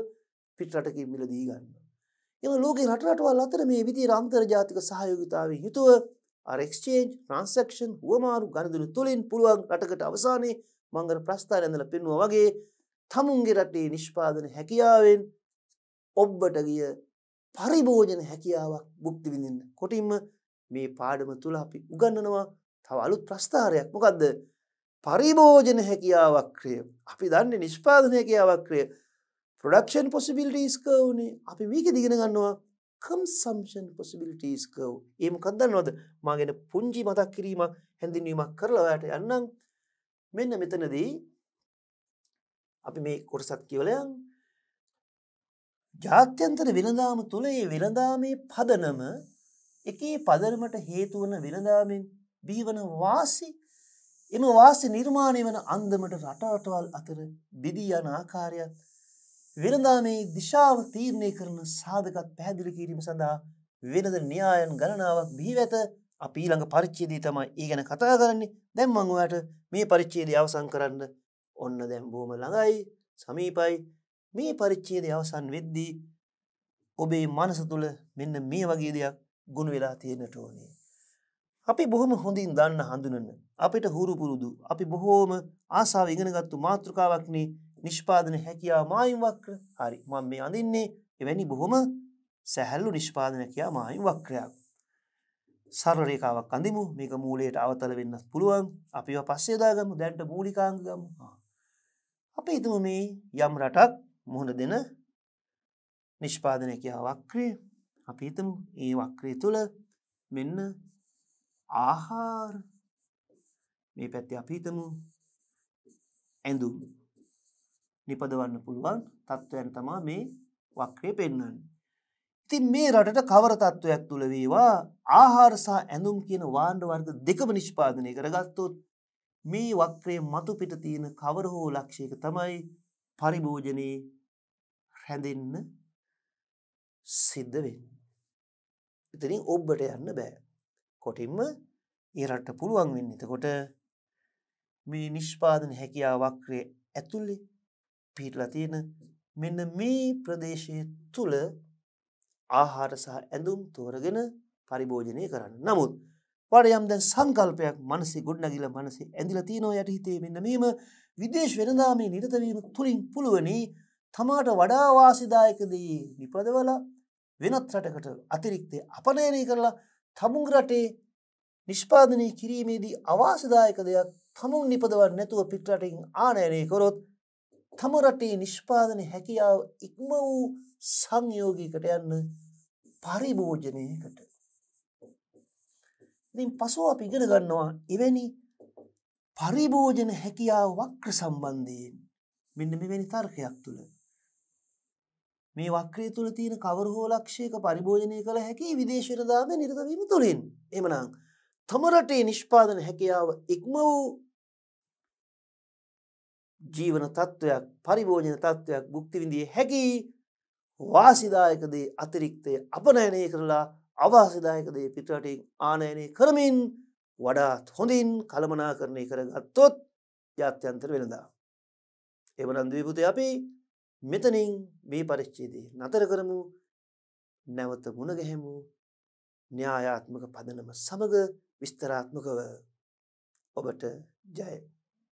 පිටරටකින් මිලදී ගන්න. එම ලෝකේ රට රටවල් අතර මේ විදිහට අන්තර්ජාතික සහයෝගිතාවෙන් යුතුව අර එක්ස්චේන්ජ් ට්‍රාන්සැක්ෂන් හුවමාරු ගණදළු තුලින් පුළුවන් රටකට අවසානයේ මංගල ප්‍රස්ථාරය ඇඳලා පෙන්වුවා වගේ තමුන්ගේ රටේ නිෂ්පාදන හැකියාවෙන් ඔබ්බට ගිය පරිභෝජන හැකියාවක් භුක්ති විඳින්න. කොටින්ම මේ පාඩම තුල අපි උගන්වනවා තව අලුත් ප්‍රස්ථාරයක්. මොකද්ද? පරිභෝජන හැකියාවක්‍රය. අපි දන්නේ නිෂ්පාදන හැකියාවක්‍රය. production possibilities curve නේ. අපි මේකෙ දිගෙන ගන්නවා consumption possibilities curve. ඒ මොකක්ද දන්නවද? මාගෙන පුංචි මතක් කිරීමක් හැඳින්වීමක් කරලා ඔයාලට යන්නම්. මෙන්න මෙතනදී අපි මේ කොටසත් කියවලා යන්න. ජාත්‍යන්තර වෙළඳාම තුල මේ වෙළඳාමේ පදනම එකේ පදනමට හේතු වන වෙළඳාමෙන් බිහිවන වාසි එම වාසි නිර්මාණය වන අන්දමට රටවටවල් අතර බෙදී යන ආකාරයත් වෙළඳාමේ දිශාව තීරණය කරන සාධකත් පැහැදිලි කිරීම සඳහා වෙනද න්‍යායන් ගණනාවක් බිහි වෙත අපි ඊළඟ පරිච්ඡේදය තමයි ඒ ගැන කතා කරන්නේ. දැන් මම ඔයාලට මේ පරිච්ඡේදය අවසන් කරන්න ඔන්න දැන් බොහොම ළඟයි සමීපයි මේ පරිච්ඡේදය අවසන් වෙද්දී ඔබේ මනස තුළ මෙන්න මේ වගේ දෙයක් ගුණ වෙලා තියෙන්නට ඕනේ. අපි බොහොම හොඳින් දන්න හඳුනන අපිට හුරු පුරුදු අපි බොහෝම ආසාව ඉගෙනගත්තු මාතෘකාවක්නේ නිෂ්පාදන හැකියාව මායිම් වක්‍ර. හරි මම මේ අඳින්නේ එවැනි බොහොම සැහැල්ලු නිෂ්පාදන හැකියාව මායිම් වක්‍රයක්. සරල රේඛාවක් අඳිමු. මේක මූලයට අවතල වෙන්නත් පුළුවන්. අපිව පස්සේ දාගමු. දැන්ට මූලිකාංග ගමු. අපි හිතමු මේ යම් රටක් මුහුණ දෙන නිෂ්පාදනය කියා වක්‍රය අපි හිතමු ඒ වක්‍රය තුළ මෙන්න ආහාර මේ පැත්තේ අපි හිතමු ඇඳුම් නිපදවන්න පුළුවන් තත්ත්වයන් තමා මේ වක්‍රය පෙන්වන්නේ. ඉතින් මේ රටට කවර තත්ත්වයක් තුළ වේවා ආහාර සහ ඇඳුම් කියන වාණ්ඩ වර්ග දෙකම නිෂ්පාදනය කරගත්තොත් මේ වක්‍රයේ මතු පිට තියෙන කවර හෝ ලක්ෂයක තමයි පරිභෝජනයේ රැඳෙන්න සිද්ධ වෙන්නේ. ඉතින් ඔබට යන්න බෑ. කොටින්ම ඒ රටට පුළුවන් වෙන්නේ. එතකොට මේ නිෂ්පාදන හැකියාව වක්‍රයේ ඇතුලේ පිහිටලා තියෙන මෙන්න මේ ප්‍රදේශය තුල ආහාර සහ ඇඳුම් තෝරගෙන පරිභෝජනය කරන්න. නමුත් වට යම් දැන් සංකල්පයක් මනසේ ගොඩනැගිලා මනසේ ඇඳිලා තියෙනවා යට හිතේ මෙන්න මේම විදේශ වෙළඳාමේ නිරත වීම තුලින් පුළුවනි තමාට වඩා වාසිදායක දේ නිපදවලා වෙනත් රටකට අතිරික්තය අපනයනය කරලා තමුන් රටේ නිෂ්පාදනය කිරීමේදී අවාසිදායක දෙයක් තමුන් නිපදවන් නැතුව පිටරටින් ආනයනය කොරොත් තම රටේ නිෂ්පාදන හැකියාව ඉක්ම වූ සංයෝගීකට යන්න පරිභෝජනයකට. ඉතින් පසුව අපි ඉගෙන ගන්නවා එවැනි පරිභෝජන හැකියාව වක්‍ර සම්බන්ධයෙන්. මෙන්න මෙවැනි තර්කයක් තුළ. මේ වක්‍රය තුළ තියෙන කවර හෝ ලක්ෂයක පරිභෝජනය කළ හැකි විදේශයට දාම නිරතවීම තුළින්. එමනම් තම රටේ නිෂ්පාදන හැකියාව ඉක්ම වූ ජීවන තත්ත්වයක් පරිභෝජන තත්ත්වයක් භුක්ති විඳිය හැකි වාසිදායක දේ අතිරික්තය අපනයනය කරලා අවාසිදායක දේ පිටරටින් ආනයනය කරමින් වඩාත් හොඳින් කළමනාකරණය කරගත්තොත් ජාත්‍යන්තර වෙනදා. එවනම් ද්වීපුතේ අපි මෙතනින් මේ පරිච්ඡේදය නතර කරමු. නැවත මුණ ගැහෙමු. න්‍යායාත්මක පදනම සමග විස්තරාත්මකව. ඔබට ජය.